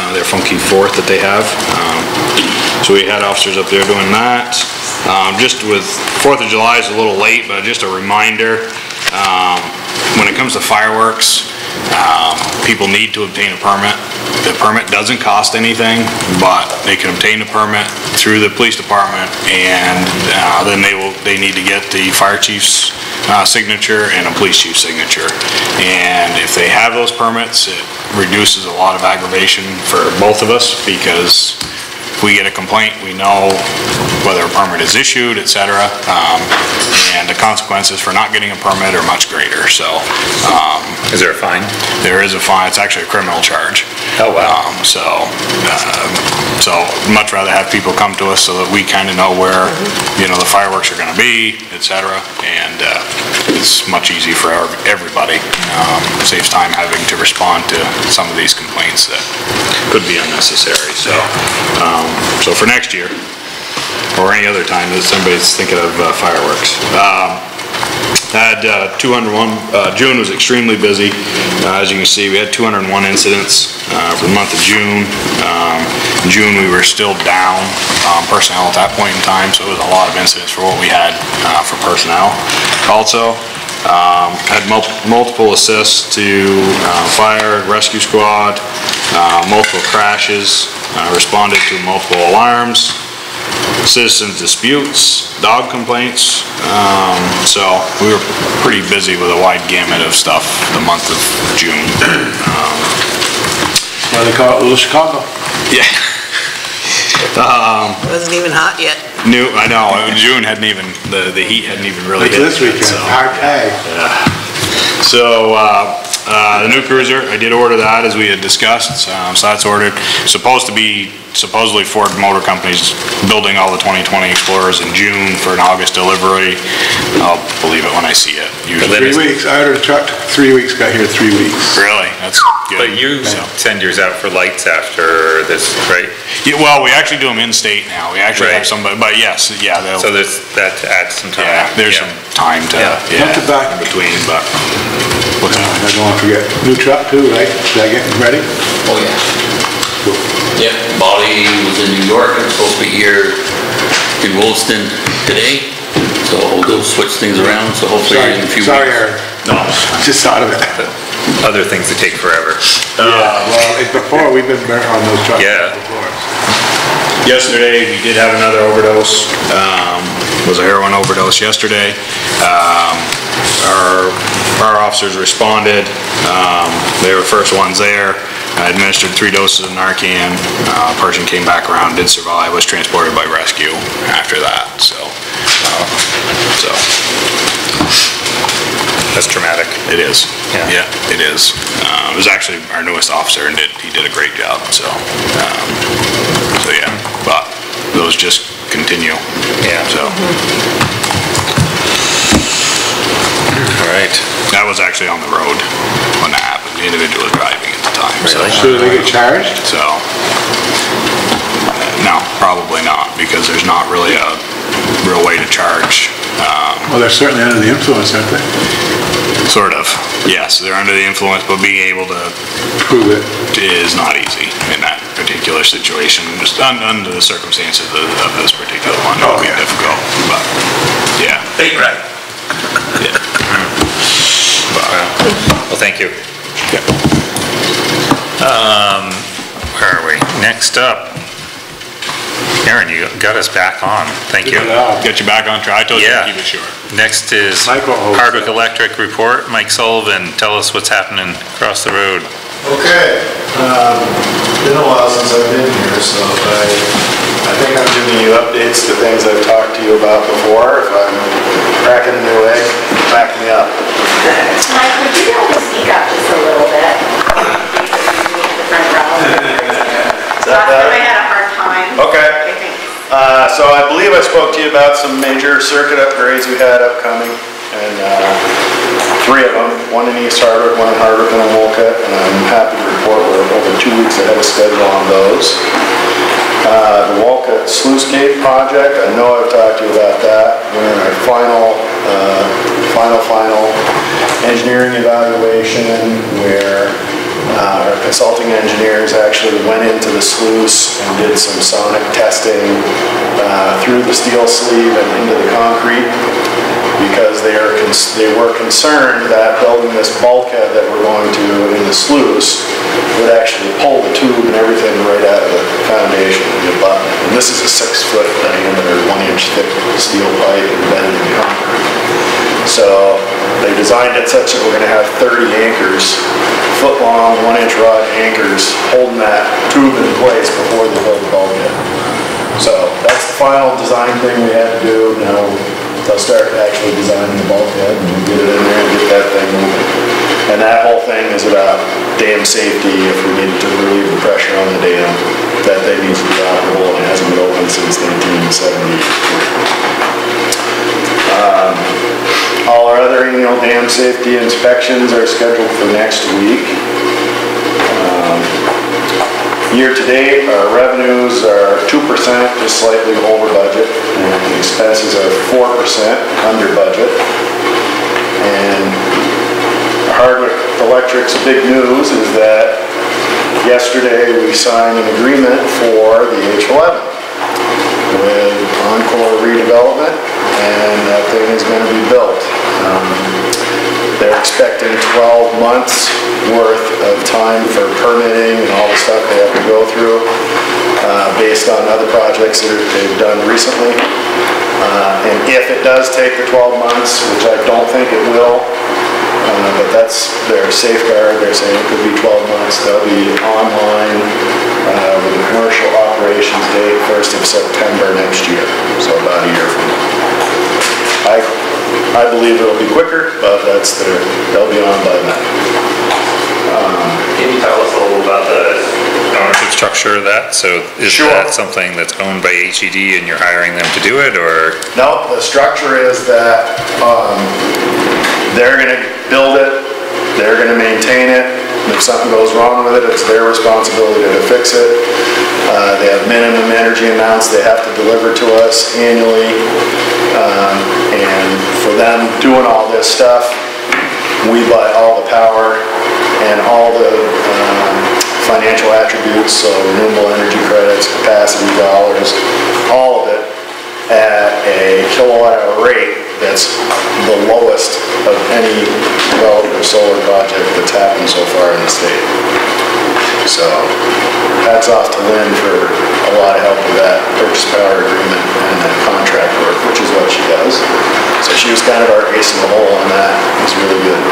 uh, their funky Fourth that they have. Um, So we had officers up there doing that. Um, Just with, Fourth of July is a little late, but just a reminder, um, when it comes to fireworks, um, people need to obtain a permit. The permit doesn't cost anything, but they can obtain a permit through the police department, and uh, then they will, they need to get the fire chief's uh, signature and a police chief's signature. And if they have those permits, it reduces a lot of aggravation for both of us, because if we get a complaint, we know whether a permit is issued, et cetera, um, and the consequences for not getting a permit are much greater, so um, Is there a fine? there is a fine, it's actually a criminal charge. Oh, wow. Um, So, um, so much rather have people come to us so that we kind of know where, you know, the fireworks are gonna be, et cetera, and uh, it's much easier for ev- everybody. Um, Saves time having to respond to some of these complaints that could be unnecessary, so, um, so for next year, or any other time that somebody's thinking of uh, fireworks. Um, had uh, 201, uh, June was extremely busy. Uh, As you can see, we had 201 incidents uh, for the month of June. Um, June, we were still down um, personnel at that point in time, so it was a lot of incidents for what we had for personnel. Also, um, had mul- multiple assists to uh, fire, rescue squad, uh, multiple crashes, uh, responded to multiple alarms, citizens disputes, dog complaints. Um, so we were pretty busy with a wide gamut of stuff the month of June. Why they call it Chicago? Yeah. It wasn't even hot yet. New, I know, June hadn't even, the, the heat hadn't even really Like hit. this yet, weekend, so- hard pay. So, uh, uh, the new cruiser, I did order that as we had discussed, um, so that's ordered. Supposed to be, supposedly Ford Motor Company's building all the 2020 Explorers in June for an August delivery. I'll believe it when I see it, usually. Three weeks, I ordered a truck, three weeks, got here three weeks. Really? That's good. But you So- send yours out for lights after this, right? Yeah, well, we actually do them in-state now. We actually have somebody, but yes, yeah, they'll, So there's, that adds some time. yeah, there's some time to, Yeah. yeah, Look back. in between, but. I don't want to forget, new truck too, right? Is that getting ready? Oh, yeah. Yep, body was in New York, and supposed to be here in Williston today, so So they'll switch things around, so hopefully in a few weeks. Sorry, Eric. No, Just thought of it. other things that take forever. Yeah, well, it- before, we've been burnt on those trucks Yeah. before. Yesterday, we did have another overdose, um, was a heroin overdose yesterday. Um, our, our officers responded, um, they were the first ones there. I administered three doses of Narcan. Uh, person came back around, did survive, was transported by rescue after that, so, so, That's traumatic. it is. Yeah. Yeah, it is. Uh, it was actually our newest officer and did, he did a great job, so, um, so yeah, but those just continue. Yeah. So, All right. that was actually on the road when that happened, the individual was driving at the time, so. Really? So they get charged? So, no, probably not, because there's not really a real way to charge, um, Well, they're certainly under the influence, aren't they? sort of. Yes, they're under the influence, but being able to Prove it. is not easy in that particular situation, just un- under the circumstances of, of this particular one, it would be Okay. difficult, but, yeah. Right. Well, thank you. Um, where are we? Next up. Aaron, you got us back on. Thank you. Get you back on track, I told you Yeah. to keep it short. Next is Mike will Hardwick. Electric report. Mike Sullivan, tell us what's happening across the road. Okay, um, been a while since I've been here, so I, I think I'm giving you updates to things I've talked to you about before. If I'm cracking a new egg, back me up. Mike, would you be able to speak up just a little bit? The front row. Last time I had a hard time. Okay. I think. Uh, so I believe I spoke to you about some major circuit upgrades we had upcoming, and, uh, three of them, one in East Hardwick, one in Hardwick, and one in Wolcott, and I'm happy to report we're over two weeks ahead of schedule on those. Uh, the Wolcott Sluice Gate project, I know I've talked to you about that. We're in our final, uh, final, final engineering evaluation where uh, our consulting engineers actually went into the sluice and did some sonic testing uh, through the steel sleeve and into the concrete because they are, they were concerned that building this bulkhead that we're going to in the sluice would actually pull the tube and everything right out of the foundation the abutment. And this is a six-foot diameter, one-inch thick steel pipe embedded in concrete. So they designed it such that we're gonna have 30 anchors, foot-long, one-inch rod anchors, holding that tube in place before they build the bulkhead. So that's the final design thing we had to do. Now they'll start actually designing the bulkhead and get it in there and get that thing moving. And that whole thing is about dam safety, if we need to relieve the pressure on the dam, that thing needs to be operable and hasn't been open since 1970. Um, All our other annual dam safety inspections are scheduled for next week. Um, Year-to-date, our revenues are 2%, just slightly over budget, and expenses are 4% under budget. And Hardwick Electric's big news is that yesterday we signed an agreement for the H11 with Encore redevelopment, and that thing is gonna be built. Um, They're expecting 12 months worth of time for permitting and all the stuff they have to go through, uh, based on other projects that they've done recently. Uh, And if it does take the 12 months, which I don't think it will, uh, but that's their safeguard, they're saying it could be 12 months, they'll be online uh, with a commercial operations date, 1st of September next year, so about a year from now. I, I believe it'll be quicker, but that's their, they'll be on by then. Can you tell us a little about the ownership structure of that? So is Sure. that something that's owned by HED and you're hiring them to do it, or? No, the structure is that, um, they're gonna build it, they're gonna maintain it. If something goes wrong with it, it's their responsibility to fix it. Uh, they have minimum energy amounts they have to deliver to us annually. Um, and for them doing all this stuff, we buy all the power and all the, um, financial attributes, so renewable energy credits, capacity dollars, all of it at a kilowatt hour rate that's the lowest of any developer solar project that's happened so far in the state. So hats off to Lynn for a lot of help with that purchase power agreement and that contract work, which is what she does. So she was kind of our ace in the hole on that. It was really good.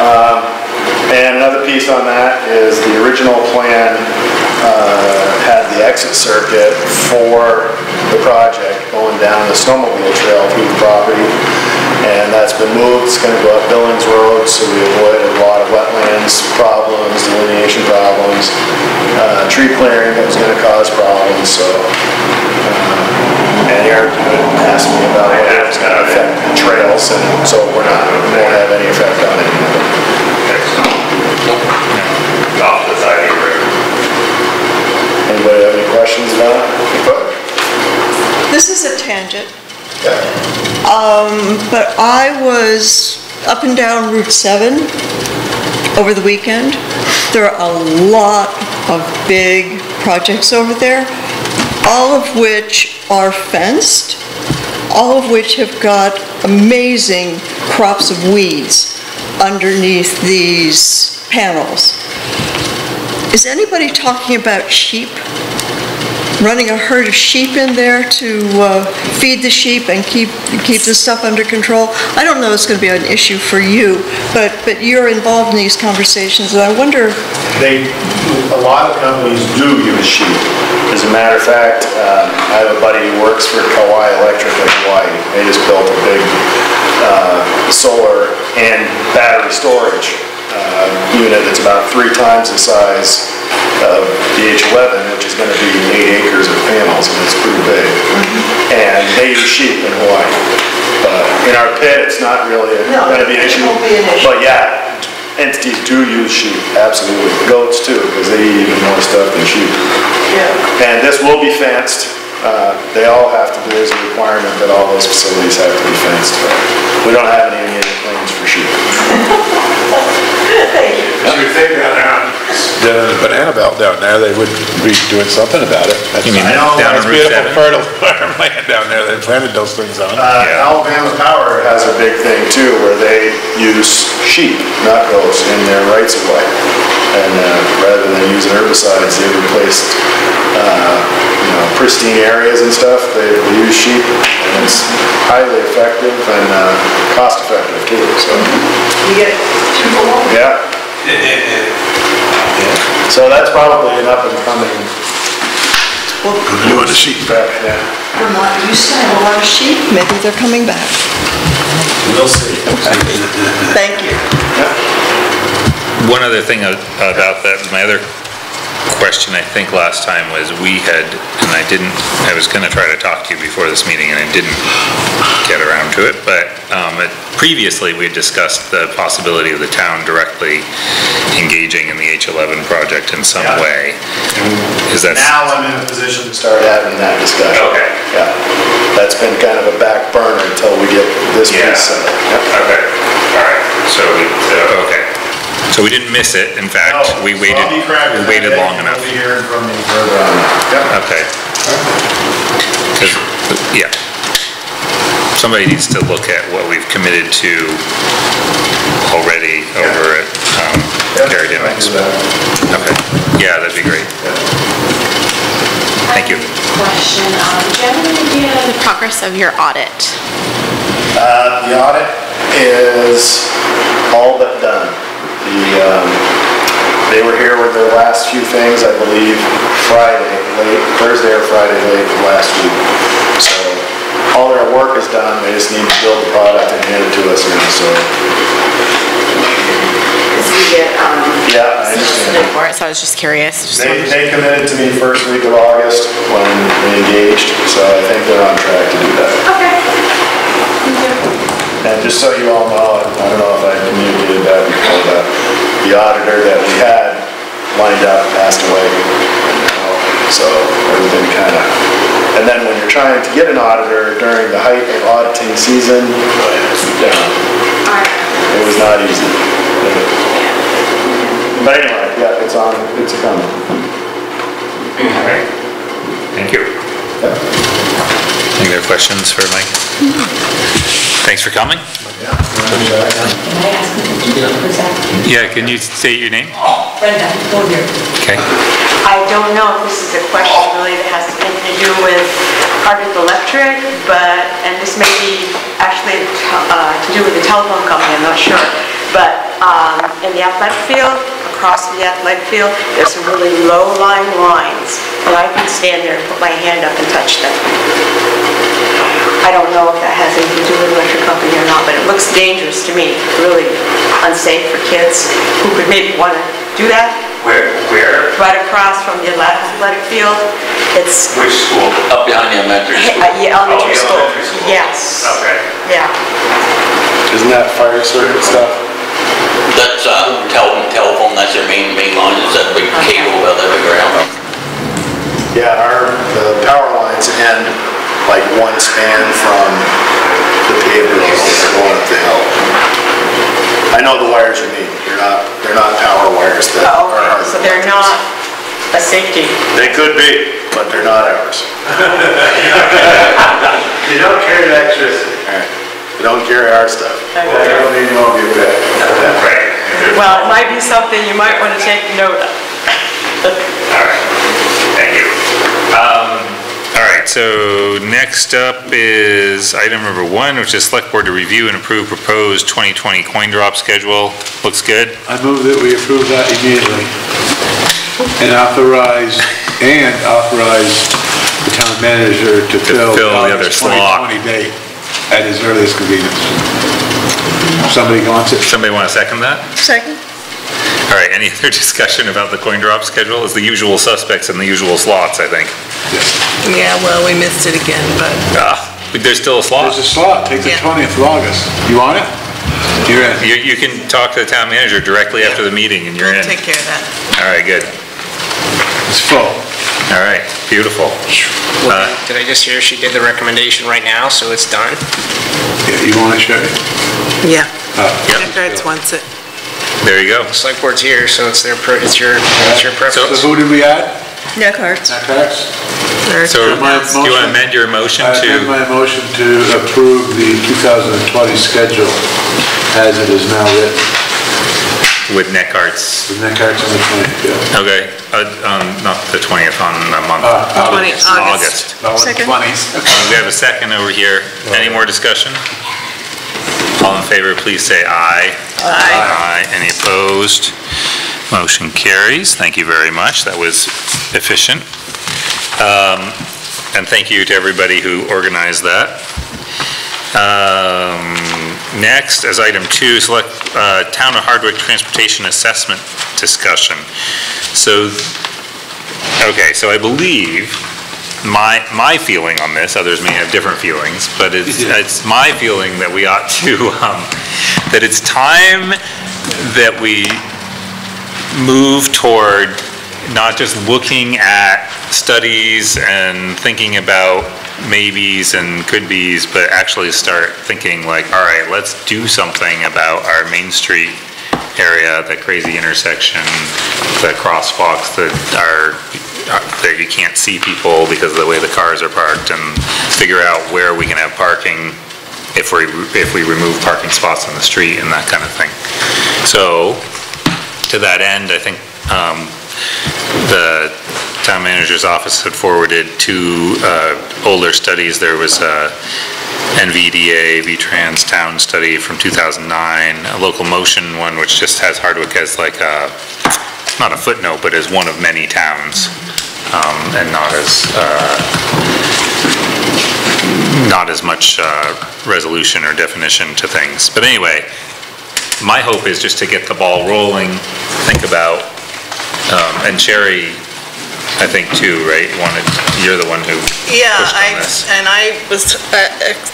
Um, And another piece on that is the original plan uh, had the exit circuit for the project going down the snowmobile trail through the property. And that's been moved, it's gonna go up Billings Road, so we avoid a lot of wetlands problems, delineation problems, uh, tree clearing that was gonna cause problems, so. uh, And Eric asked me about how it's gonna affect the trails, and so we're not, we won't have any effect on it. Off the side of your road. Anybody have any questions about it? This is a tangent. Um, but I was up and down Route 7 over the weekend. There are a lot of big projects over there, all of which are fenced, all of which have got amazing crops of weeds underneath these panels. Is anybody talking about sheep? Running a herd of sheep in there to uh, feed the sheep and keep, keep the stuff under control. I don't know it's going to be an issue for you, but, but you're involved in these conversations, and I wonder, They, a lot of companies do use sheep. As a matter of fact, uh, I have a buddy who works for Kauai Electric in Hawaii. They just built a big uh, solar and battery storage uh, unit that's about three times the size of the H11, which is gonna be eight acres of panels, and it's pretty big. And they use sheep in Hawaii. But in our pit, it's not really No, be an issue. be an issue. But yeah, entities do use sheep, absolutely. Goats too, because they eat even more stuff than sheep. Yeah. And this will be fenced. Uh, They all have to, there's a requirement that all those facilities have to be fenced. but We don't have any immediate claims for sheep. You would think down there, on the banana belt down there, they would be doing something about it. That's- You mean I know, down on It's Route beautiful 7? fertile farmland down there, they planted those things on. Uh, Alabama Power has a big thing too, where they use sheep, not goats, in their rights of way. And uh, rather than using herbicides, they replaced, uh, you know, pristine areas and stuff, they they use sheep. And it's highly effective and uh, cost effective too, so, you get two for one. Yeah. So that's probably an up and coming, You want a sheep? yeah. Vermont used to have a lot of sheep, maybe they're coming back. We'll see. Thank you. Yeah. One other thing about that, my other question, I think last time was we had, and I didn't, I was gonna try to talk to you before this meeting and I didn't get around to it, but um, it- previously we had discussed the possibility of the town directly engaging in the H11 project in some Yeah. way. Is that? Now I'm in a position to start having that discussion. Okay. Yeah. That's been kind of a back burner until we get this Yeah. piece set up. Yep. Okay, all right, so, we- so, okay. So we didn't miss it, in fact, No, we so waited, I'll be corrected we waited long enough. You'll be hearing from me further on. Yep. Okay. 'Cause, yeah. Somebody needs to look at what we've committed to already over at um, Aerodynamics. Okay, yeah, that'd be great. Thank you. Question, um, do you have any idea of the progress of your audit? Uh, The audit is all but done. The, um, they were here with their last few things, I believe, Friday, late, Thursday or Friday late of last week. So all their work is done, they just need to build the product and hand it to us now, so, get, um, yeah, I understand. for it, so I was just curious. Just They, they committed to me first week of August when we engaged, so I think they're on track to do that. Okay. And just so you all know, I don't know if I communicated that before, but the auditor that we had lined up passed away. So everything kind of, and then when you're trying to get an auditor during the height of auditing season, yeah, it was not easy. But anyway, yeah, it's on, it's coming. All right, thank you. Any other questions for Mike? Mm-hmm. Thanks for coming. Can I ask who's that? Yeah, can you state your name? Brenda, go here. Okay. I don't know if this is a question really that has anything to do with Hardwick Electric, but, and this may be actually uh, to do with the telephone company, I'm not sure. But um, in the athletic field, across the athletic field, there's some really low-lying lines, and I can stand there and put my hand up and touch them. I don't know if that has anything to do with the electric company or not, but it looks dangerous to me, really unsafe for kids who could maybe want to do that Where, where? right across from the athletic field. It's, Which school? Up behind the elementary uh, yeah, elementary Oh, school. elementary school. Yes, Okay. yeah. Isn't that fire circuit stuff? That's, uh, telephone, telephone, that's their main, main line, is that big cable about that big around? Yeah, our, the power lines end like one span from the pavement going up the hill. I know the wires you mean, they're not, they're not power wires that Oh, are okay, hard. so they're not a safety. They could be, but they're not ours. You don't carry electricity. They don't carry our stuff. Okay. don't need to know you bet. Well, it might be something you might want to take note of. Thank you. Um, All right, so next up is item number one, which is select board to review and approve proposed 2020 coin drop schedule. Looks good. I move that we approve that immediately and authorize, and authorize the town manager to fill fill the the other August slot. 2020 date at his earliest convenience. Somebody wants it? Somebody want to second that? Second? All right, any other discussion about the coin drop schedule? It's the usual suspects in the usual slots, I think. Yeah, well, we missed it again, but Ah, there's still a slot. There's a slot, take the Yeah. 20th of August. You want it? You're in. You, you can talk to the town manager directly after the meeting and you're we'll in. take care of that. All right, good. It's full. All right, beautiful. Well, Did I just hear she did the recommendation right now, so it's done? Yeah, You want it, Sherry? Yeah. Uh, Nick wants it. There you go. Select board's here, so it's their, pre- it's your, it's your So preference. who did we add? NEK Arts. Tax? Or- So, My do you want to motion- amend your motion I amend to, my motion to approve the 2020 schedule as it is now written. with NEK Arts? The NEK Arts on the 20th, yeah. Okay, uh, um, not the 20th on the month. Uh, Twenty- August. August. No, it's Second. 20s. Uh, We have a second over here. Any more discussion? All in favor, please say aye. Aye. Aye. Any opposed? Motion carries. Thank you very much. That was efficient. Um, And thank you to everybody who organized that. Um, Next, as item two, select uh, Town of Hardwick Transportation Assessment Discussion. So, okay, so I believe, my, my feeling on this, others may have different feelings, but it's, it's my feeling that we ought to, um, that it's time that we move toward not just looking at studies and thinking about maybes and could-bes, but actually start thinking like, all right, let's do something about our Main Street area, the crazy intersection, the crosswalks that are, that you can't see people because of the way the cars are parked, and figure out where we can have parking if we, if we remove parking spots on the street and that kind of thing. So, to that end, I think um, the town manager's office had forwarded two uh, older studies. There was a NVDA V-Trans Town Study from 2009, a local motion one, which just has Hardwick as like a, not a footnote, but as one of many towns, um, and not as, uh, not as much uh, resolution or definition to things. But anyway, my hope is just to get the ball rolling, think about, um, and Sherry, I think too, right? You wanted, you're the one who Yeah, pushed I, on this. and I was, uh, ex-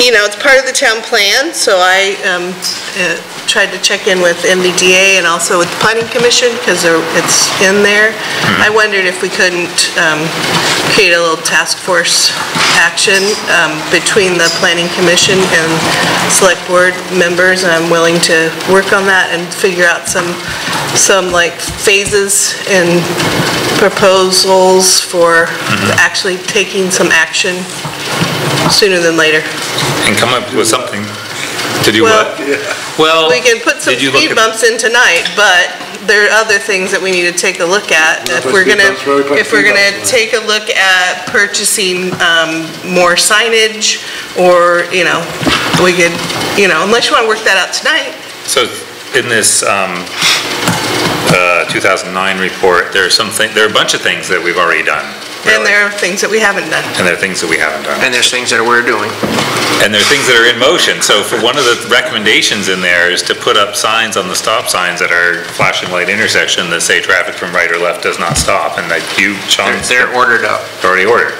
you know, it's part of the town plan, so I um, uh, tried to check in with NVDA and also with the planning commission, because it's in there. Mm-hmm. I wondered if we couldn't um, create a little task force action um, between the planning commission and select board members, and I'm willing to work on that and figure out some, some like phases and proposals for Mm-hmm. actually taking some action sooner than later. And come up with something to do Well, what? Well, We can put some did you look speed at- bumps in tonight, but there are other things that we need to take a look at. Wanna If we're speed gonna, bumps? Where we put if we're speed gonna bumps? take a look at purchasing um, more signage, or, you know, we could, you know, unless you wanna work that out tonight. So in this um, uh, 2009 report, there are some thing, there are a bunch of things that we've already done. And there are things that we haven't done. And there are things that we haven't done. And there's things that we're doing. And there are things that are in motion. So for one of the recommendations in there is to put up signs on the stop signs at our flashing light intersection that say traffic from right or left does not stop. And that you, Sean, They're ordered up. already ordered.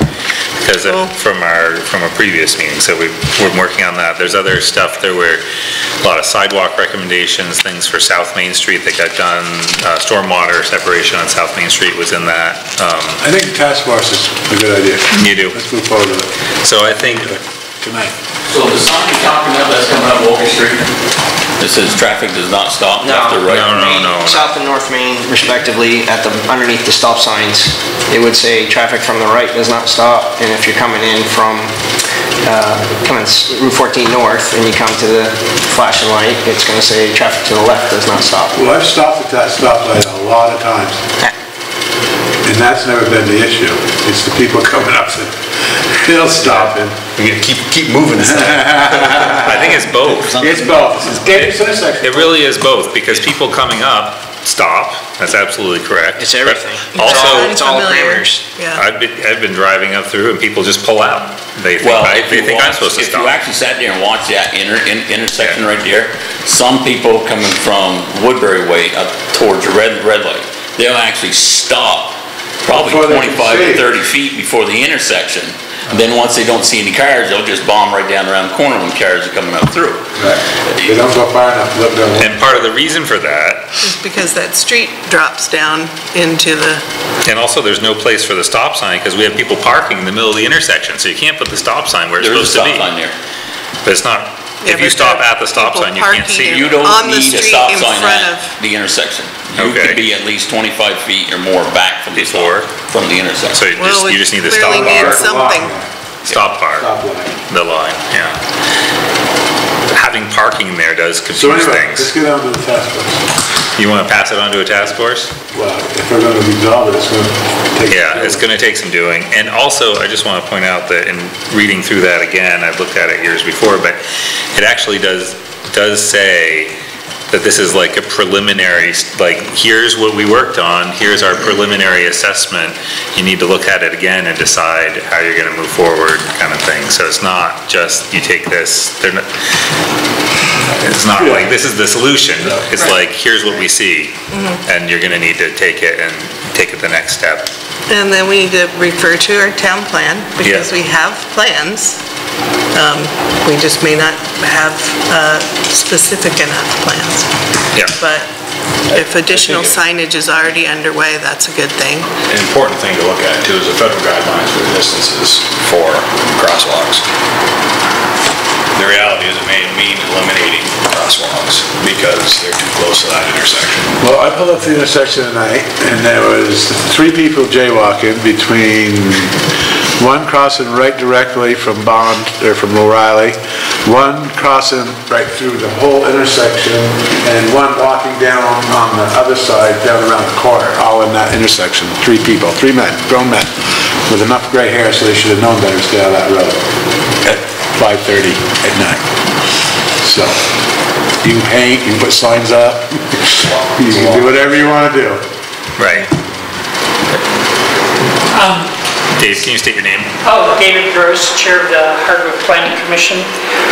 Because Cool. from our, from a previous meeting, so we, we're working on that. There's other stuff, there were a lot of sidewalk recommendations, things for South Main Street that got done. Uh, Stormwater separation on South Main Street was in that. Um, I think the task force is a good idea. You do. Let's move forward with it. So I think, Tonight. So the sign you're talking about that's coming up Walker Street, that says traffic does not stop left or right? no, no, no. South and North Main respectively, at the, underneath the stop signs, it would say traffic from the right does not stop. And if you're coming in from, uh, coming s- Route 14 North and you come to the flashing light, it's gonna say traffic to the left does not stop. Well, I've stopped at that stoplight a lot of times, and that's never been the issue. It's the people coming up that, they'll stop and. We gotta keep, keep moving. I think it's both. It's both. It's dangerous intersection. It really is both, because people coming up stop, that's absolutely correct. It's everything. But It's Also, It's all Familiar. Yeah. I've been, I've been driving up through and people just pull out. They think, Well, I- if they you think I'm supposed to If you actually sat there and watched that inter, in- intersection right there, some people coming from Woodbury Way up towards red, red light, they'll actually stop probably Before they can twenty-five to see. thirty feet before the intersection. And then once they don't see any cars, they'll just bomb right down around the corner when cars are coming up through. Right. They don't go far enough, look down. And part of the reason for that, Just because that street drops down into the, and also there's no place for the stop sign, because we have people parking in the middle of the intersection, so you can't put the stop sign where it's There is a supposed to stop be. sign there. But it's not, Yeah, if you stop at the stop sign, you can't see. You don't On the need a street stop in sign front at of- the intersection. You Okay. could be at least twenty-five feet or more back from the Before? stop, from the So intersection. you well, just, we you just need the stop clearly need bar, something. stop bar, Stop line. the line, yeah. Having parking there does So confuse anyway, let's things. get on to the task force. You want to pass it on to a task force? Well, if we're gonna resolve it, it's gonna take. Yeah, it's gonna take some doing. And also, I just want to point out that in reading through that again, I've looked at it years before, but it actually does, does say that this is like a preliminary, like, here's what we worked on, here's our preliminary assessment. You need to look at it again and decide how you're gonna move forward, kind of thing. So it's not just, you take this, they're not, it's not like, this is the solution. It's like, here's what we see, and you're gonna need to take it and take it the next step. And then we need to refer to our town plan, because Yeah. we have plans. Um, We just may not have uh, specific enough plans. Yeah. But if additional signage is already underway, that's a good thing. An important thing to look at too is the federal guidelines for distances for crosswalks. The reality is it may mean eliminating crosswalks because they're too close to that intersection. Well, I pulled up the intersection tonight, and there was three people jaywalking between, one crossing right directly from Bond, or from O'Reilly, one crossing right through the whole intersection, and one walking down on the other side, down around the corner, all in that intersection. Three people, three men, grown men, with enough gray hair, so they should have known better to stay on that road 5:30 at night. So, you can paint, you can put signs up, you can do whatever you want to do. Right. Dave, can you state your name? Oh, David Gross, Chair of the Hardwick Planning Commission.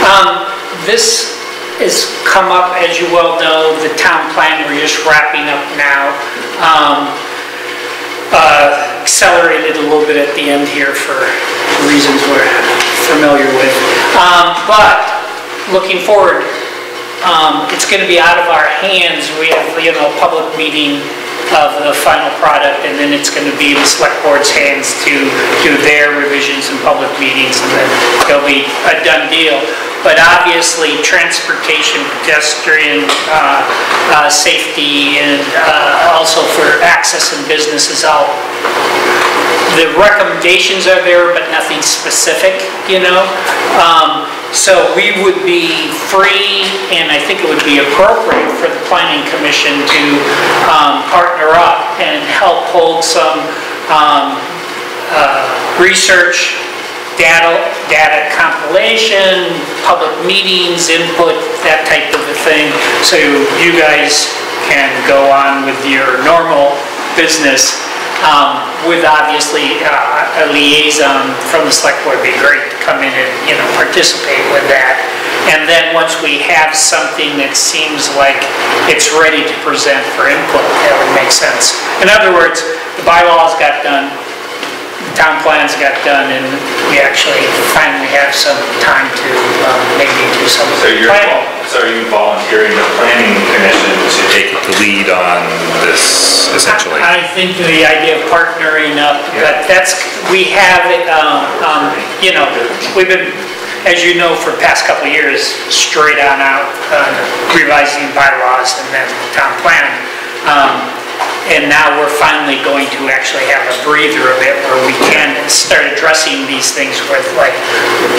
Um, This has come up, as you well know, the town plan, we're just wrapping up now. Um, uh, Accelerated a little bit at the end here for reasons we're familiar with. Um, But looking forward, um, it's going to be out of our hands. We have, you know, a public meeting of the final product, and then it's going to be the select board's hands to do their revisions in public meetings, and then it'll be a done deal. But obviously, transportation, pedestrian, uh, uh, safety, and uh, also for access and businesses out the recommendations are there, but nothing specific, you know? Um, So we would be free, and I think it would be appropriate for the planning commission to um, partner up and help hold some um, uh, research, data, data compilation, public meetings, input, that type of a thing, so you guys can go on with your normal business um, with obviously uh, a liaison from the select board, be great to come in and, you know, participate with that. And then once we have something that seems like it's ready to present for input, that would make sense. In other words, the bylaws got done, the town plans got done, and we actually finally have some time to um, maybe do some So planning. So are you volunteering the planning commission to take the lead on this essentially? I think the idea of partnering up, but that's, we have, it, um, um, you know, we've been, as you know, for the past couple of years, straight on out uh, revising bylaws and then town plan. Um, And now we're finally going to actually have a breather a bit where we can start addressing these things with like,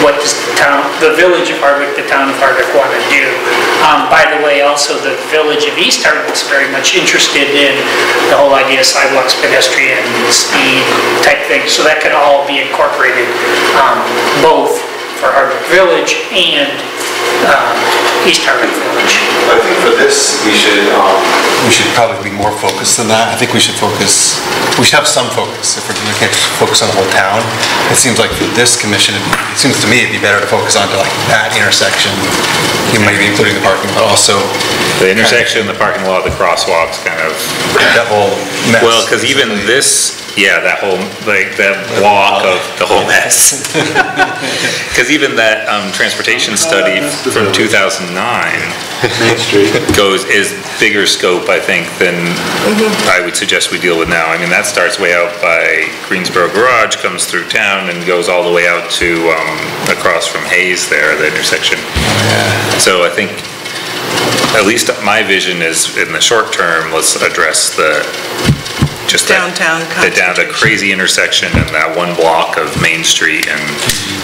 what does the town, the village of Hardwick, the town of Hardwick want to do? Um, By the way, also the village of East Hardwick's very much interested in the whole idea of sidewalks, pedestrian, speed type thing. So that could all be incorporated, um, both for Hardwick Village and um, East Hardwick Village. I think for this, we should, um, we should probably be more focused than that. I think we should focus, we should have some focus. If we're gonna focus on the whole town, it seems like for this commission, it seems to me it'd be better to focus on to like that intersection, you might be including the parking, but also The intersection, the parking lot, the crosswalks kind of, that whole mess. well, because even this, yeah, that whole, like, that walk of the whole mess. Because even that um, transportation study from 2009 Main Street. goes, is bigger scope, I think, than I would suggest we deal with now. I mean, that starts way out by Greensboro Garage, comes through town and goes all the way out to, um, across from Hayes there, the intersection. So I think, at least my vision is, in the short term, let's address the, just that. Downtown The down, the crazy intersection and that one block of Main Street and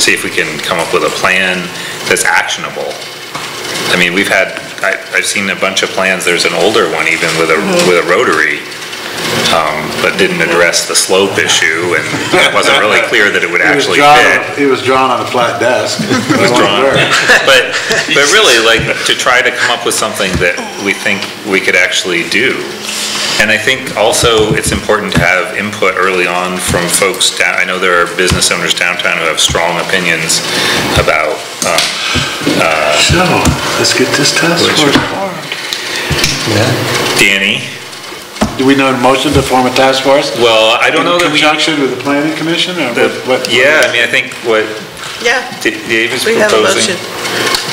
see if we can come up with a plan that's actionable. I mean, we've had, I, I've seen a bunch of plans, there's an older one even with a, with a rotary, um, but didn't address the slope issue and it wasn't really clear that it would It actually drawn fit. on- It was drawn on a flat desk. It was drawn. But, but really, like, to try to come up with something that we think we could actually do. And I think also it's important to have input early on from folks down, I know there are business owners downtown who have strong opinions about, um, So, let's get this task Which- force formed. Danny. Do we know a motion to form a task force? Well, I don't know that we. In conjunction with the planning commission, or the- what? what- yeah, I mean, I think what Yeah, D- Dave is we have a proposing. motion.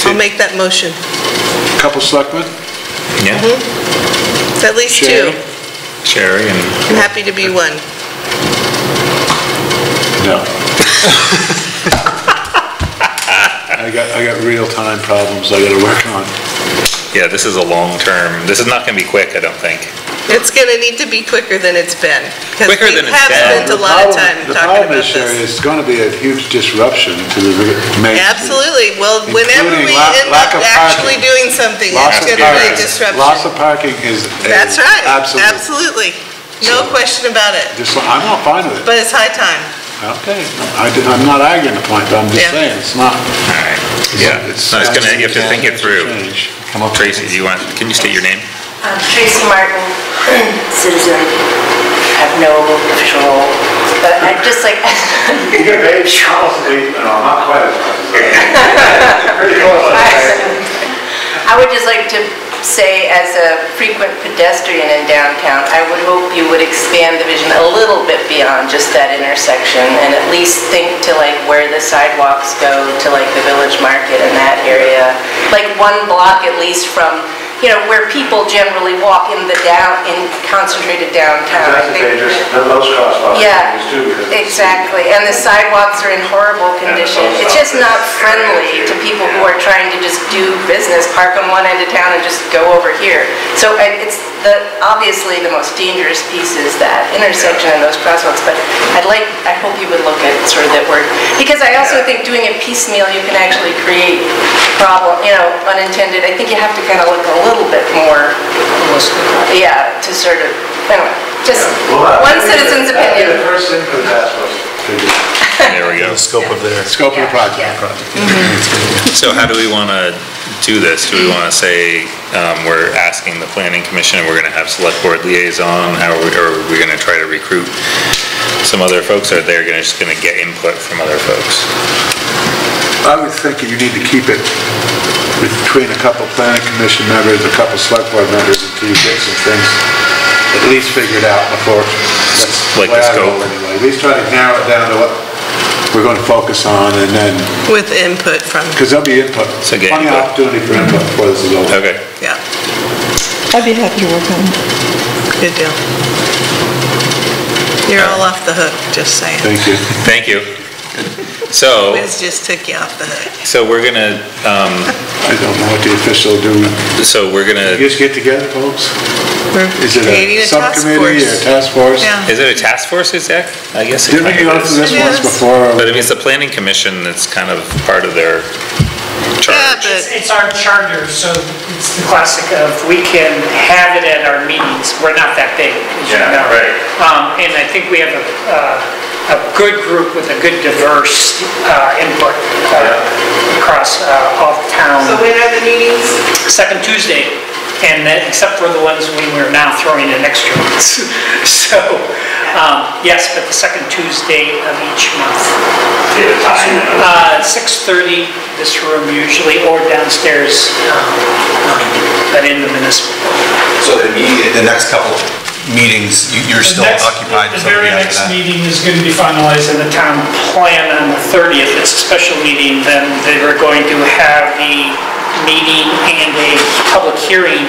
I'll make that motion. A couple selectmen? Yeah, It's at least Sherry? two. Sherry and, I'm happy to be one. No. I got, I got real-time problems I gotta work on. Yeah, this is a long-term, this is not gonna be quick, I don't think. It's gonna need to be quicker than it's been. 'cause Quicker than it's have been. spent a lot of The time problem- talking The problem about is, Sherry, this. it's gonna be a huge disruption to the main. Street. Absolutely, well, whenever Including we la- end lack up of actually parking. doing something, Lots it's of gonna be a parking. disruption. Lots of parking is. a- That's right, Absolutely. absolutely. No question about it, Just, I'm not fine with it. but it's high time. Okay, I, am not arguing the point, but I'm just Yeah. saying, it's not. All right, yeah, It's- no, it's gonna, you have to think it through. Change. Tracy, do you want, can you state your name? Um, Tracy Martin, citizen, I have no official role, but I'd just like, You get paid probably, no, not quite as much. Pretty close. I would just like to say, as a frequent pedestrian in downtown, I would hope you would expand the vision a little bit beyond just that intersection, and at least think to like where the sidewalks go to like the village market in that area. Like one block at least from, you know, where people generally walk in the down, in concentrated downtown. I That's think- dangerous, and those crosswalks Yeah, too, because exactly, and the sidewalks are in horrible condition. It's just not friendly to people who are trying to just do business, park on one end of town and just go over here. So I- it's the, obviously, the most dangerous piece is that intersection and those crosswalks, but I'd like, I hope you would look at sort of that word, because I also think doing it piecemeal, you can actually create problem, you know, unintended, I think you have to kind of look a little bit more, yeah, to sort of, anyway, just Well, one citizen's opinion. the first thing for the task force to do. There we go. The scope of their. Scope of the project. So how do we want to do this? Do we want to say, um, we're asking the planning commission, and we're going to have select board liaison? How are we, or are we going to try to recruit some other folks, or they're gonna, just going to get input from other folks? I was thinking you need to keep it between a couple planning commission members, a couple select board members, until you get some things at least figured out before. that's Like way the I roll scope? Anyway, at least try to narrow it down to what we're going to focus on, and then, With input from, because there'll be input. So get Plenty of input. opportunity for input before this is over. Okay. yeah, I'd be happy to work on it. good deal. You're all off the hook, just saying. Thank you. Thank you. So, Wiz just took you off the hook. so we're gonna, um, I don't know what the official do. so we're You gonna, just get together, folks? We're Is it creating a a task subcommittee or a force. task force? Yeah. is it a task force, Zach? I guess it Didn't we kind go of through is. this It once is. before? But I mean, it's the planning commission that's kind of part of their Yeah, charge. but It's it's our charter, so it's the classic of, we can have it at our meetings. We're not that big, as you Yeah, know. right. Um, And I think we have a, uh, a good group with a good diverse uh, input uh, across uh, all the town. So when are the meetings? Second Tuesday, and then, except for the ones when we were now throwing in extra ones. So, um, yes, but the second Tuesday of each month. Uh, 6:30, this room usually, or downstairs, um, but in the municipal. So the meeting, the next couple meetings, you- you're still next- occupied The until very next that? meeting is going to be finalized in the town plan on the 30th. It's a special meeting, then they were going to have the meeting and a public hearing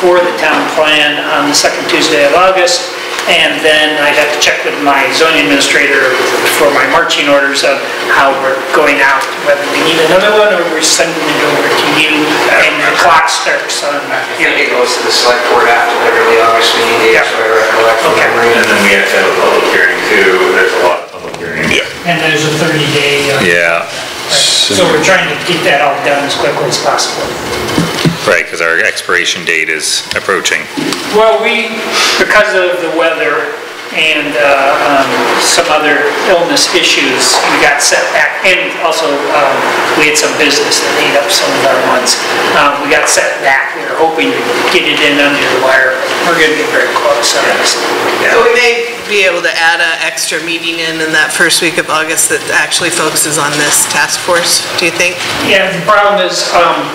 for the town plan on the second Tuesday of August. And then I'd have to check with my zoning administrator for my marching orders of how we're going out, whether we need another one or we're sending it over to you. And the clock starts on I here. think it goes to the select board after the early August meeting date, so I recollect from Okay. memory. And then we have to have a public hearing too, there's a lot of public hearings. And there's a 30-day. Uh, yeah, So we're trying to get that all done as quickly as possible. Right, because our expiration date is approaching. Well, we, because of the weather and uh, um, some other illness issues, we got set back, and also um, we had some business that ate up some of our months. Um, We got set back, we were hoping to get it in under the wire, we're gonna get very close on this. So we may be able to add an extra meeting in in that first week of August that actually focuses on this task force, do you think? Yeah, the problem is, um,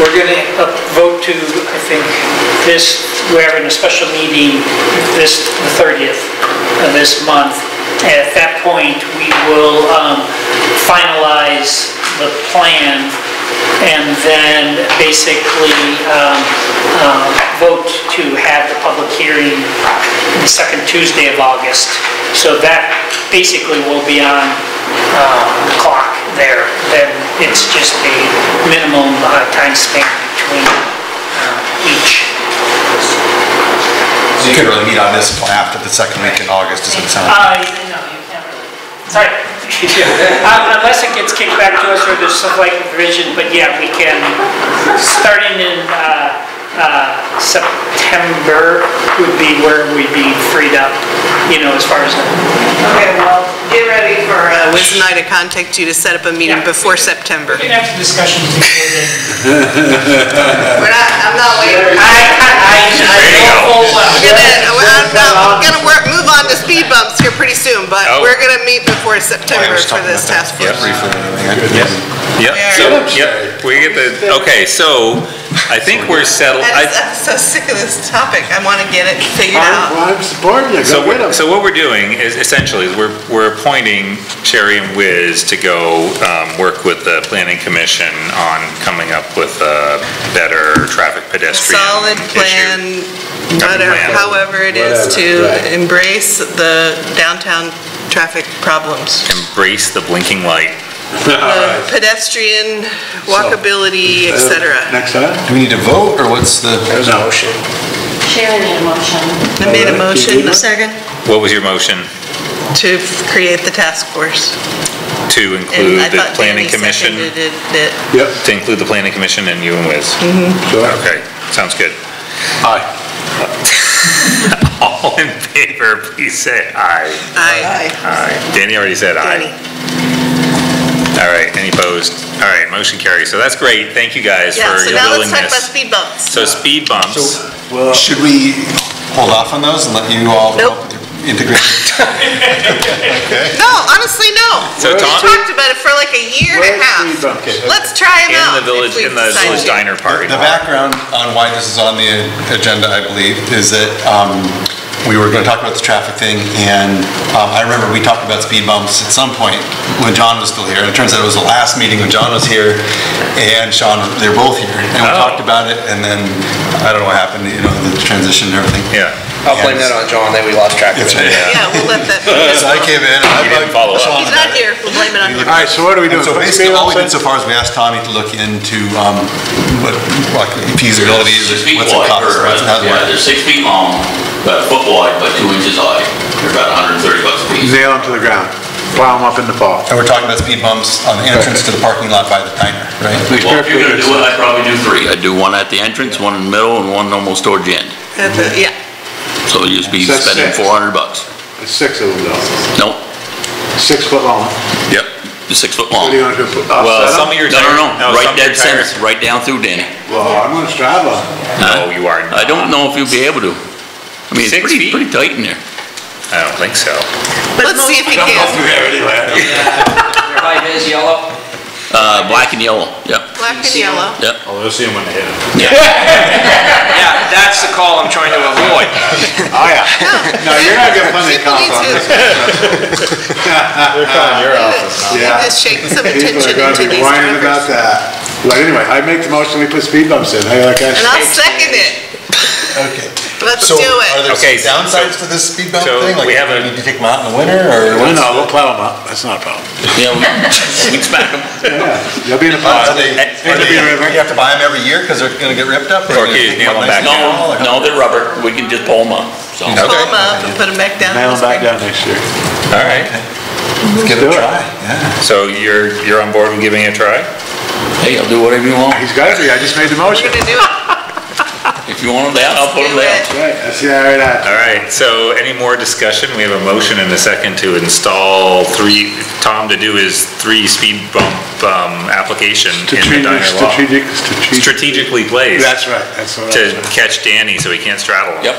we're gonna uh, vote to, I think, this, we're having a special meeting this, the 30th of this month. At that point, we will, um, finalize the plan and then basically, um, um, vote to have the public hearing the second Tuesday of August. So that basically will be on, uh, the clock there. Then it's just a minimum uh, time span between uh, each. So you could really meet on this after the second week in August, does it sound? Uh, no, you can't really. Sorry. Uh, Unless it gets kicked back to us or there's some like revision, but yeah, we can, starting in uh, uh, September would be where we'd be freed up, you know, as far as. Okay, well, get ready for uh, Wiz and I to contact you to set up a meeting Yeah. before September. We can have some discussions before then. We're not, I'm not waiting. I, I, I know full well. Gonna, I'm not- I'm gonna work, move on to speed bumps here pretty soon, but Oh. we're gonna meet before September for this task force. Yep, so, yep, we get the, okay, so I think we're settled. I I- just- I'm so sick of this topic. I wanna get it figured out. I'm, I'm supporting you, So, go get what- them. so what we're doing is essentially, is we're, we're appointing Sherry and Wiz to go, um, work with the planning commission on coming up with a better traffic pedestrian Solid issue. plan, whatever, plan. however it is to Whatever, right. embrace the downtown traffic problems. Embrace the blinking light. Uh, the pedestrian, walkability, et cetera. Next time? Do we need to vote, or what's the? There's a motion. Sharon made a motion. I made a motion Second? What was your motion? to f- create the task force. To And include I the thought planning Danny commission? seconded it. it. Yep, To include the planning commission and you and Wiz? Mm-hmm. sure. Okay, sounds good. Aye. All in favor, please say aye. I, Aye. Danny already said aye. Danny. All right, any opposed? All right, motion carries. So that's great. Thank you guys Yeah, for so your now let's talk about willingness. speed bumps. So speed bumps, Should we hold off on those and let you all come Nope. up with your integrated? Okay. No, honestly, no. So We Tom- talked about it for like a year and a half. speed? Let's try them in out. the village, if we in the decide village to. diner parking The lot. background on why this is on the agenda, I believe, is that um, we were going to talk about the traffic thing, and um, I remember we talked about speed bumps at some point when John was still here, and it turns out it was the last meeting when John was here, and Sean, they were both here, and we Oh. talked about it, and then, I don't know what happened, you know, the transition and everything. Yeah. I'll blame that on John, then we lost track of That's it. right, yeah. Yeah, we'll let that, So I came in, and I You didn't follow up. Sean he's not here, we'll blame it on him. All right, so what are we And doing? so Put basically, all we did so far is we asked Tommy to look into um, what, what feasibility is, Six feet what's it wide cost, per, what's it, how's it yeah, work? they're six feet long, about a foot wide, but two inches high. They're about hundred and thirty bucks a piece. Nail them to the ground, plow them up in the fall. And we're talking about speed bumps on the entrance to the parking lot by the diner, right? Well, if you're gonna do it. I'd probably do three. I'd do one at the entrance, one in the middle, and one almost towards the end. At the- Yeah, So you'd just be So that's spending six. four hundred bucks. There's Six of them though, Nope, six foot long. yep, six foot What long. do you want to do? Well, some of your No, tires. no, no, some right of your dead center, right down through, Danny. Well, I'm gonna straddle them. No, oh, you are I don't know if you'll be able to. I mean, it's Six pretty, feet? pretty tight in there. I don't think so. let's see if he can. Your high vis yellow? Uh, black and yellow, yep, Black and yellow. yep. Oh, they'll see them when they hit them. Yeah, that's the call I'm trying to avoid. Oh, yeah. No, you're not gonna put any People need comp on to, this. They're calling your office now. Yeah. just shake some People are gonna into be these whining about that. But anyway, I make the motion, we put speed bumps in, hey, like I And I'll said. second it. Okay. Let's So do are it. there Okay, some so- downsides to this speed bump so thing? Like, we have a- need to take them out in the winter, or No, no, we'll plow them up, that's not a problem. Yeah, we we smack them. Yeah, they'll be in the Uh, plow. Are they, are they, you have to buy them every year because they're gonna get ripped up? Or are can you they nail them back nice and down? small, or No, they're rubber, we can just pull them up, so. Pull Okay. them up and put them back down. Nail them back down next year. All right, Let's give it do a it. try, yeah. so you're, you're on board with giving it a try? Hey, I'll do whatever you want. He's gotta be, I just made the We're motion. gonna do it. If you want them down, I'll put them Do down. it. Right, that's the right answer. All right, so any more discussion? We have a motion and a second to install three, Tom to do his three speed bump, um, application in the Strategic, diner law. strategic, strategic. Strategically placed That's right, that's what I to was saying. catch Danny so he can't straddle him. Yep.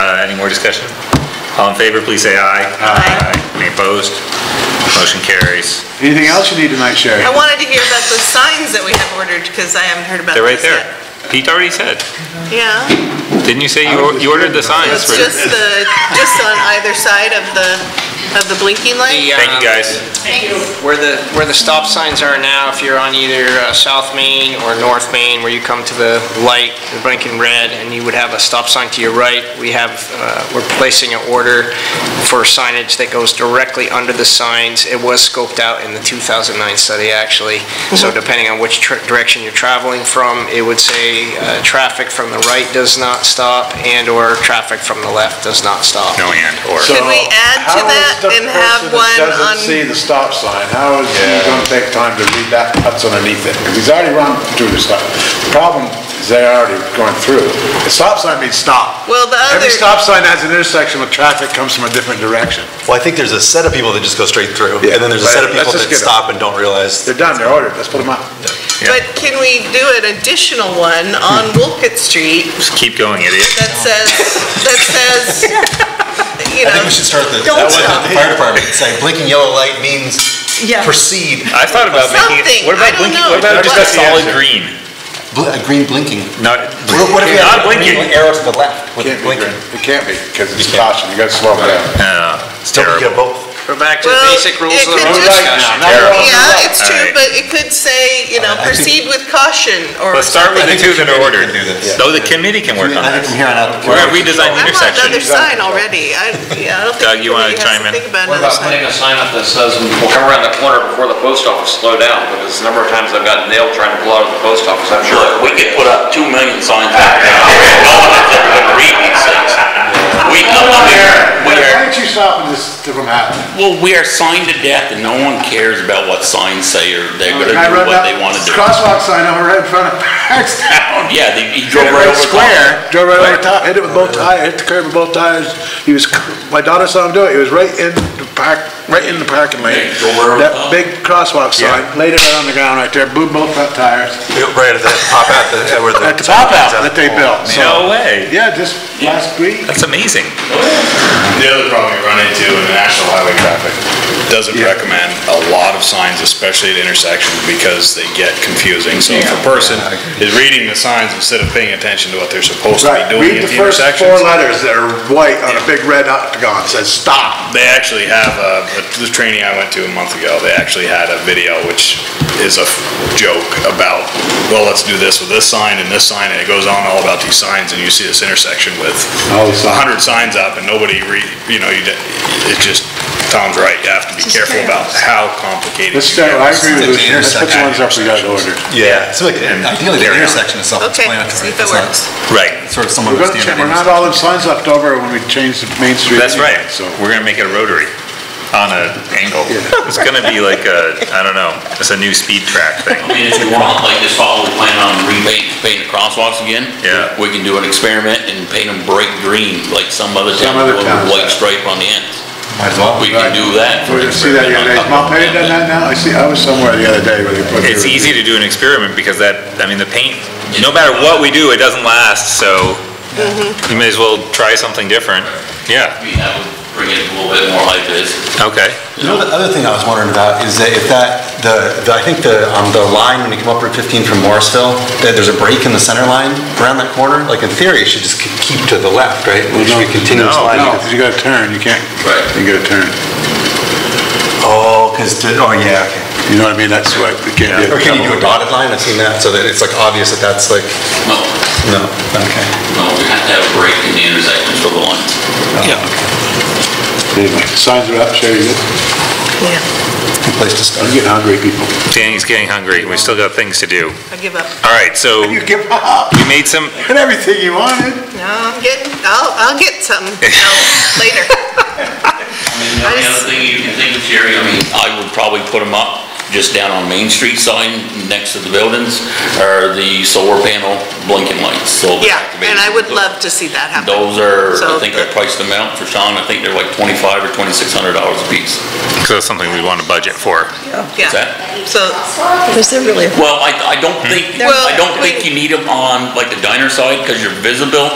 Uh, any more discussion? All in favor, please say aye. Aye. Any opposed? Motion carries. Anything else you need tonight, Sherry? I wanted to hear about the signs that we have ordered, because I haven't heard about They're right this there. yet. Pete already said. Yeah, Didn't you say you or- you ordered the signs it's for? just the, just on either side of the, of the blinking light? The, Thank you, um, guys. Where the, where the stop signs are now, if you're on either uh, South Main or North Main, where you come to the light, the blinking red, and you would have a stop sign to your right, we have, uh, we're placing an order for signage that goes directly under the signs. It was scoped out in the 2009 study, actually. So depending on which tr- direction you're traveling from, it would say, uh, traffic from the right does not stop, and/or traffic from the left does not stop. No and or. So, Could we add to that the and have person one that on- Doesn't see the stop sign, how is he gonna take time to read that, what's underneath it? Because he's already run through the stuff. The problem is they're already going through. The stop sign means stop. Well, the Every other, stop sign has an intersection with traffic comes from a different direction. Well, I think there's a set of people that just go straight through, Yeah, and then there's a set of people let's just that get 'em. stop and don't realize. They're done, they're ordered, let's put them up. but can we do an additional one on hmm. Wolcott Street Just keep going, idiot. that says, that says, you I think we should start the, Don't stop. the fire department, say blinking yellow light means Yeah. proceed. I thought about making it, what about don't blinking, know. what about just a solid answer. green? Bl- a Green blinking. Not, What what if we not have a green blinking. arrow to the left with Can't be, blinking? It can't be, because it's caution, you gotta slow it down. Yeah, it's Still we terrible. get both. We're back to the basic rules it of the could road just- discussion. Terrible. yeah, it's true, Alright. but it could say, you know, I proceed with caution or. Let's start with the two the that are ordered. can do this. Though the committee can work on I think this. from here on out. We're gonna committee- redesign I want intersection. another sign already. I, yeah, I don't think. Doug, you wanna chime to in? Think about What another about sign. putting a sign up that says, we'll come around the corner before the post office, slow down, because a number of times I've gotten nailed trying to pull out of the post office, I'm sure. Look, we could put up two million signs out there. No one is ever gonna read these things. We, we are, we Why are, aren't you stopping this from happening? well, we are signed to death and no one cares about what signs say or they're gonna Can I do run what that they wanna do. Crosswalk sign over right in front of Parkstown. Yeah, they- he drove right over. top. Square, drove right over top, hit it with both tires, hit the curb with both tires. He was, my daughter saw him do it, he was right in the park, right in the parking lane. Yeah, drove right That top. big crosswalk sign, laid it right on the ground right there, blew both front tires. Right at the pop out, the- where the. At the pop out that they built, so. No way. Yeah, just last week. That's amazing. The other problem you run into in the national highway traffic doesn't recommend a lot of signs, especially at intersections, because they get confusing. So if a person is reading the signs instead of paying attention to what they're supposed to be Right, doing read at the the first four intersections. letters that are white on a big red octagon, says stop. They actually have a, the training I went to a month ago, they actually had a video which is a joke about, well, let's do this with this sign and this sign, and it goes on all about these signs, and you see this intersection with oh, All the a hundred signs up and nobody read, you know, you, d- it's just, Tom's right, you have to be careful about how complicated. Let's start, get I agree with It's you, the let's put the ones up we got intersections. ordered. Yeah, it's like, ideally the intersection is Okay, self-explanatory. see if it works. Right. Sort of someone We're with gonna, standard. check- we're not all in signs left over when we change the Main Street. That's right. So. We're gonna make it a rotary on an angle. It's gonna be like a, I don't know, it's a new speed track thing. I mean, if you want, like this fall, we plan on repainting, painting the crosswalks again. Yeah. We can do an experiment and paint them bright green, like some other Some towns other do with towns a white have. stripe on the ends. Might as well. We can do that. for We can didn't see that the other day. experiment Mount on top of Penny done that now? I see, I was somewhere the other day where they put. It's easy to do an experiment because that, I mean, the paint, no matter what we do, it doesn't last, so mm-hmm. you may as well try something different. Yeah, I mean, that would bring it a little bit more like this. okay. You know, the other thing I was wondering about is that if that, the, the- I think the, on the line when you come up Route 15 from Morrisville, that there's a break in the center line around that corner, like in theory, it should just keep to the left, right? It should be a continuous No, line. No, because you gotta turn, you can't, Right. you gotta turn. Oh, because, oh, yeah, okay. You know what I mean? That's what, we can't do. Or can you do a dotted line? I've seen that, so that it's like obvious that that's like, No, no, okay. no, we have to have a break in the intersections for the lines. Yeah. Oh, Anyway, signs are up, Sherry, you good? Yeah, Good place to start. I'm getting hungry, people. Danny's getting hungry, we still got things to do. I give up. All right, so You give up you made some, and everything you wanted. No, I'm getting, I'll, I'll get something else later. I mean, the only other thing you can think of, Jerry, I mean, I would probably put them up just down on Main Street sign next to the buildings, are the solar panel blinking lights, so. they're Yeah, and I would love to see that happen. Those are, So I think I the- priced them out for Sean, I think they're like twenty-five or twenty-six hundred dollars a piece. so that's something we want to budget for. What's Yeah, that? so, Was there really, Well, I, I don't think, hmm. Well, I don't think we- you need them on like the diner side, because you're visible,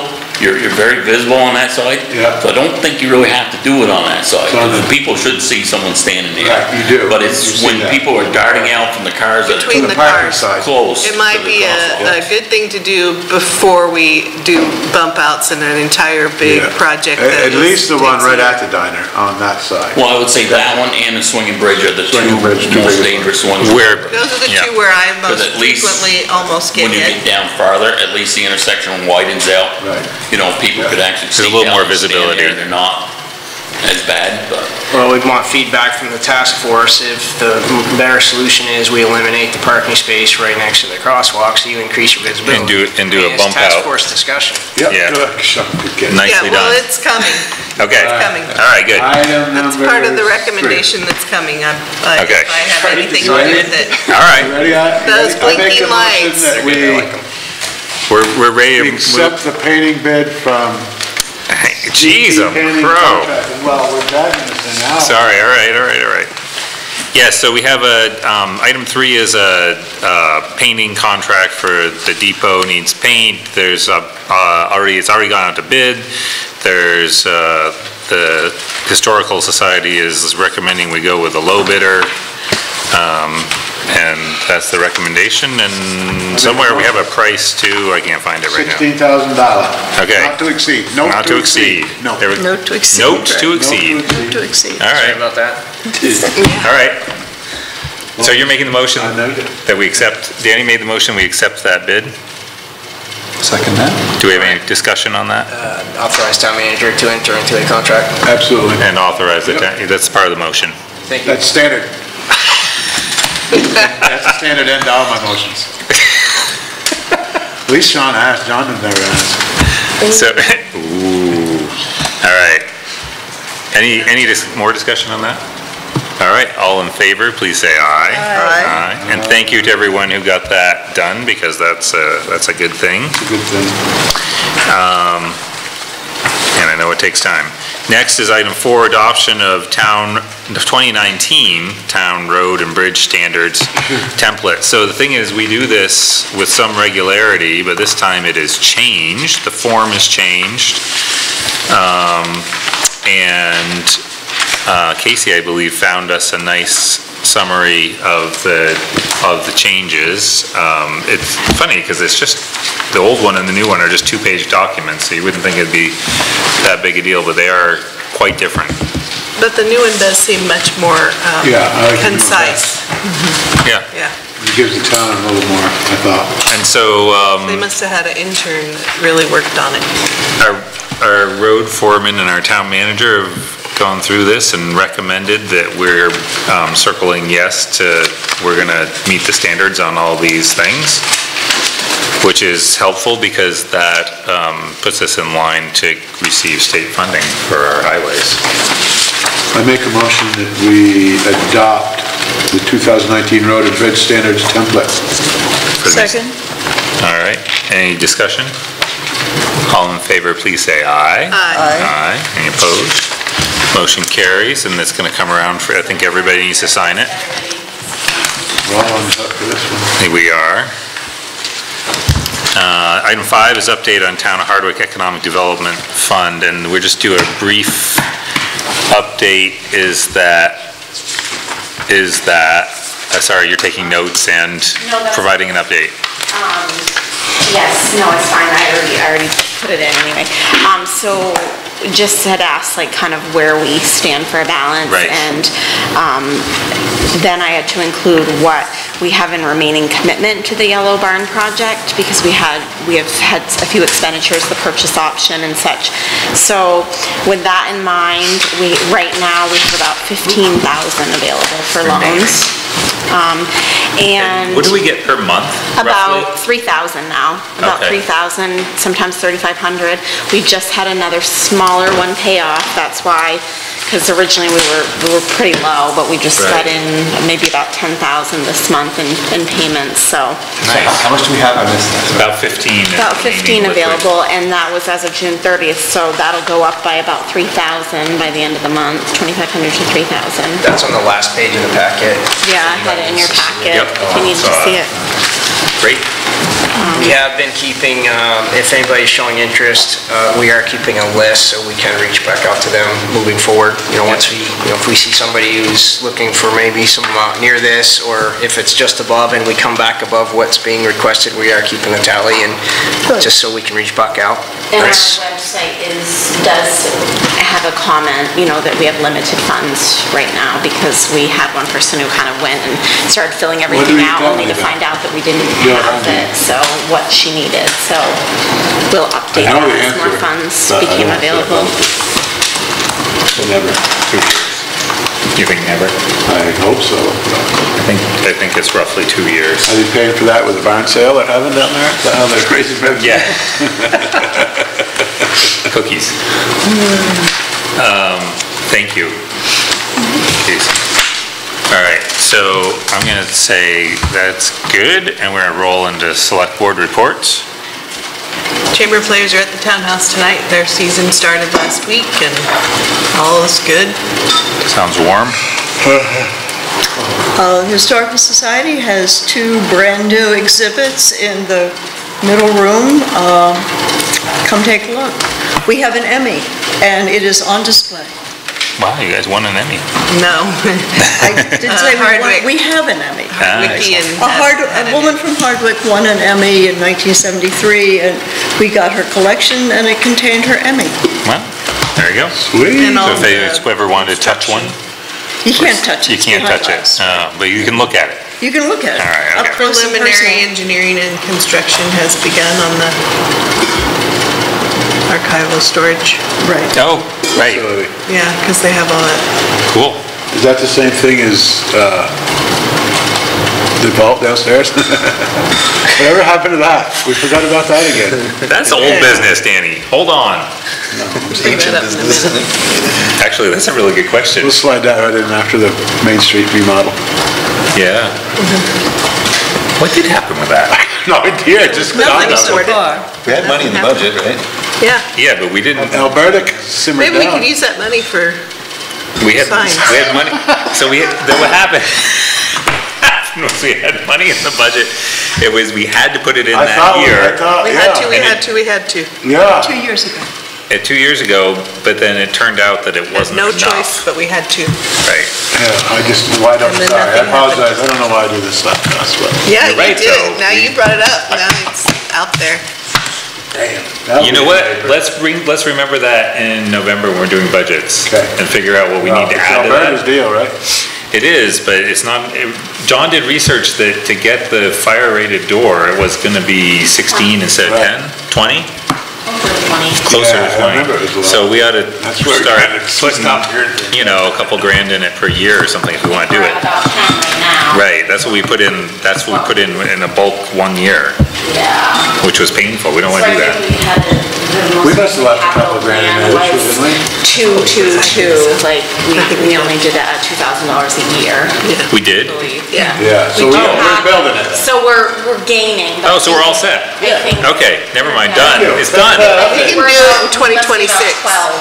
you're, you're very visible on that side. Yeah. So I don't think you really have to do it on that side, So the- people should see someone standing there. Right, you do. But You it's see when that. people are darting out from the cars that Between are the parking cars. side. close. it might the be crosswalk. a, a good thing to do before we do bump outs in an entire big Yeah. project At that at least the one takes right at the diner on that side. Well, I would say that one and the swinging bridge are the two Swinging bridge, two most big dangerous ones. Where, Those are the Yeah. two where I most 'Cause at least frequently almost get When you hit. get down farther, at least the intersection widens out. Right. You know, people could actually There's a little down more and stand visibility. there. They're not as bad, but. Well, we'd want feedback from the task force if the better solution is we eliminate the parking space right next to the crosswalk, so you increase your visibility. And do- and do I a mean, it's bump task force discussion. Yep, Yeah. good, Sean, good. Nicely Yeah, well, done. it's coming. Okay, It's coming. all right, good. Item That's part of the three. recommendation that's coming. I- I- Okay. If I have anything to do with it. All right, Ready? I- Those I make a blinking motion lights. that we we're, we're ready to accept the painting bid from. Jeez, I'm Painting pro. Well, we're dragging this out. Sorry, all right, all right, all right. Yeah, so we have a, um, item three is a, uh, painting contract for the depot needs paint. There's, uh, uh, already, it's already gone out to bid. There's, uh, the Historical Society is recommending we go with a low bidder. Um, And that's the recommendation, and somewhere we have a price too, I can't find it right now. Sixteen thousand dollars. Okay. Not to exceed, no Not to exceed. No. There we- Note to exceed. Note to exceed. Note to exceed. All Sorry right, about that. all right. So you're making the motion I noted. that we accept, Danny made the motion, we accept that bid? Second that? Do we have any discussion on that? Uh, Authorize town manager to enter into a contract. Absolutely. And authorize it, that's part of the motion. Thank you. That's standard. That's the standard end to all my motions. At least Sean asked, John had never asked. So, ooh, all right. Any, any dis- more discussion on that? All right, all in favor, please say aye. Aye. And thank you to everyone who got that done, because that's a, that's a good thing. It's A good thing. Um, and I know it takes time. Next is item four, adoption of town, the 2019 Town Road and Bridge Standards template. So the thing is, we do this with some regularity, but this time it is changed, the form is changed. Um, And uh, Casey, I believe, found us a nice summary of the, of the changes. Um, It's funny, because it's just, the old one and the new one are just two-page documents, so you wouldn't think it'd be that big a deal, but they are quite different. But the new one does seem much more um, Yeah, I like the new concise. Yeah. Yeah, It gives the town a little more, I thought. And so, um, they must have had an intern that really worked on it. our, our road foreman and our town manager have gone through this and recommended that we're um, circling yes to, we're gonna meet the standards on all these things, which is helpful because that um, puts us in line to receive state funding for our highways. I make a motion that we adopt the 2019 Road and Bridge Standards template. for these- Second? All right, any discussion? All in favor, please say aye. Aye. Aye. Any opposed? Motion carries, and it's gonna come around for, I think everybody needs to sign it. We're up for this one. Here we are. Uh, Item five is update on Town of Hardwick Economic Development Fund, and we'll just do a brief update is that, is that, uh, sorry, you're taking notes and No, that's- providing an update. Um, Yes, no, it's fine, I already, I already put it in anyway. Um, so just had asked like kind of where we stand for a balance. Right. And, um, then I had to include what we have in remaining commitment to the Yellow Barn project because we had, we have had a few expenditures, the purchase option and such. So with that in mind, we, right now, we have about fifteen thousand available for loans. Um, and. What do we get per month, roughly? About 3,000 now, about Okay. 3,000, sometimes 3,500. We just had another smaller one pay off, that's why, because originally we were, we were pretty low, but we just got in maybe about 10,000 this month in, in payments, so. How much do we have on this? About 15. is About remaining 15 liquid. available, and that was as of June 30th, so that'll go up by about 3,000 by the end of the month, 2,500 to 3,000. That's on the last page of the packet. Yeah, I had it in your packet, Yep. if you need to uh, see it. it. Great. We have been keeping, um, if anybody's showing interest, uh, we are keeping a list, so we can reach back out to them moving forward. You know, once we, you know, if we see somebody who's looking for maybe some amount near this, or if it's just above and we come back above what's being requested, we are keeping a tally and just so we can reach back out. And our website is, does have a comment, you know, that we have limited funds right now because we had one person who kind of went and started filling everything out only to that? find out that we didn't Yeah, have it, so what she needed. So we'll update I know that as more funds but became don't available. Never. You think never? I hope so. I think, I think it's roughly two years. Are they paying for that with the barn sale they're having down there? Is that how they're raising revenue? Yeah. Cookies. Um, thank you. Casey. All right, so I'm gonna say that's good, and we're gonna roll into select board reports. Chamber players are at the townhouse tonight. Their season started last week and all is good. Sounds warm. Uh, Historical Society has two brand-new exhibits in the middle room. Uh, Come take a look. We have an Emmy, and it is on display. Wow, you guys won an Emmy. No. I didn't say we won, Hardwick. we have an Emmy. Ah, and. A hard, a woman from Hardwick won an Emmy in 1973, and we got her collection, and it contained her Emmy. Well, there you go. Sweet. And all So if they if ever wanted to touch one? You can't touch it. You can't touch it. Uh, but you can look at it. You can look at it. All right, okay. close Preliminary engineering and construction has begun on the archival storage. Right. Oh, right, Facility. Yeah, because they have all that. cool. Is that the same thing as, uh, the vault downstairs? Whatever happened to that? We forgot about that again. That's old business, Danny. Hold on. Bring that up in a minute. Actually, that's a really good question. We'll slide that right in after the Main Street remodel. Yeah. What did happen with that? No idea, just. Nothing thought of it. so far. We had money in the budget, right? Yeah, Yeah, but we didn't, Alberta simmered maybe we could use that money for, we had, Signs. we had money, so we, had- then what happened? Was we had money in the budget, it was, we had to put it in I that thought, we- I year. thought, we had to, we And had it- to, we had to. yeah, Two years ago. uh, two years ago, but then it turned out that it wasn't no enough. choice, but we had to. Right. yeah, I just, why don't, And then sorry, I nothing happened. apologize, I don't know why I do this stuff, that's what. Yeah, You're you right, did. though. Now you brought it up. Now it's out there. That'll You know what, paper. let's bring, let's remember that in November when we're doing budgets. Okay. And figure out what we Well, need to it's add to Alberta's that. deal, right? It is, but it's not, it- John did research that to get the fire rated door, it was gonna be sixteen instead of Right. ten, twenty? Twenty. Closer Yeah, to twenty. remember it was a lot. So we ought to That's where start putting, stopped hearing you know, a couple grand in it per year or something if we wanna do it. at about ten right. Right, that's what we put in, that's what we put in, in a bulk one year, Yeah. which was painful, we don't wanna do that. we had the- the most We must have left a couple grand in plan there, was didn't we? Two, two, two, like, we, we only did that at two thousand dollars a year, We did? I believe. Yeah. Yeah, so We we, don't we're have- building it. So we're, we're gaining. but Oh, so we're all set? I think. Okay, never mind, Yeah. done, it's done. We can We're do it in about- we must be about 2026. Twelve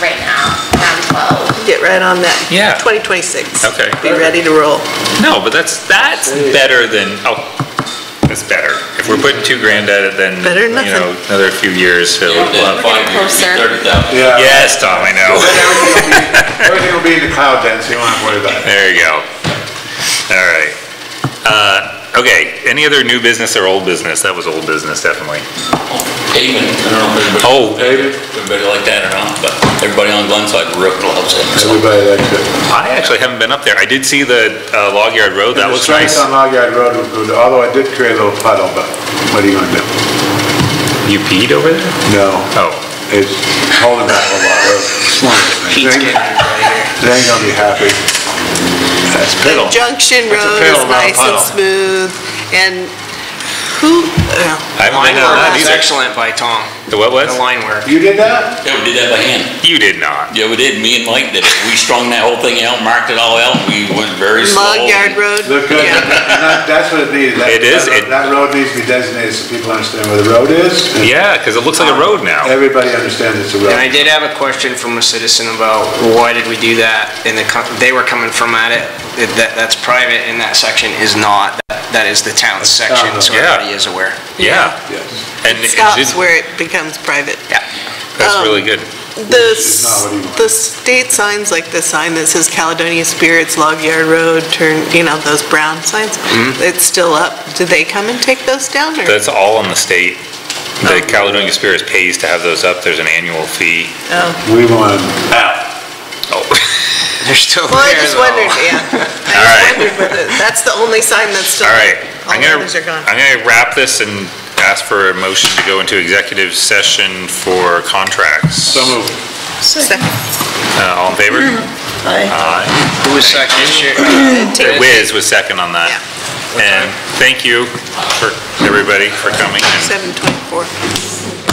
right now, around twelve. Get right on that. Yeah. 2026. Okay. Be ready to roll. No, but that's, that's better than, oh, that's better. If we're putting two grand at it, then, Better than you know, another few years, it'll, Then we'll have- five years, closer. thirty thousand. Yeah. yes, Tom, I know. Everything will be in the cloud then, so you won't have to worry about it. There you go. All right. Uh, okay, any other new business or old business? That was old business, definitely. Pavement, I don't know if everybody. Oh. David, Everybody like that or not, but everybody on Glenside really loves it. so. everybody likes it. I actually haven't been up there. I did see the uh, Log Yard Road, that The looks stripes nice. on Log Yard Road was good, although I did create a little puddle, but what are you gonna do? You peed over there? No, Oh, it's holding back a lot. It Pete's ain't getting everybody here. it ain't gonna be happy. That's The piddle. Junction That's a Road piddle, is not a nice and puddle. smooth, and who, I haven't Line been on that was either. excellent by Tom, The what was? the line work. You did that? Yeah, we did that by hand. You did not. Yeah, we did. Me and Mike did it. We strung that whole thing out, marked it all out. We went very slow. Log Yard Road? Look good. Yeah. That- That's what it needed. That- It is, that- it- That road needs to be designated so people understand where the road is. Yeah, because it looks like a road now. Everybody understands it's a road. And I did have a question from a citizen about why did we do that? And the, co- they were coming from at it, that- that, that's private and that section is not. That- That is the town's section, so Yeah. everybody is aware. Yeah. Yes. And it Stops did- where it becomes private. Yeah. that's um, really good. The, is not what he wanted. the state signs, like the sign that says Caledonia Spirits, Log Yard Road, turn, you know, those brown signs, it's still up. Do they come and take those down, or? That's all on the state. The Caledonia Spirits pays to have those up. There's an annual fee. Oh, We want out. Oh. They're still well, I there just though. wondered, yeah. I All right. just wondered whether, that's the only sign that's still. All right. All I'm gonna, others are gone. I'm gonna wrap this and ask for a motion to go into executive session for contracts. So moved. Second. Uh, all in favor? Aye. Aye. Who was second? Sure. Wiz was second on that. Yeah. And thank you for everybody for coming and Seven twenty-four.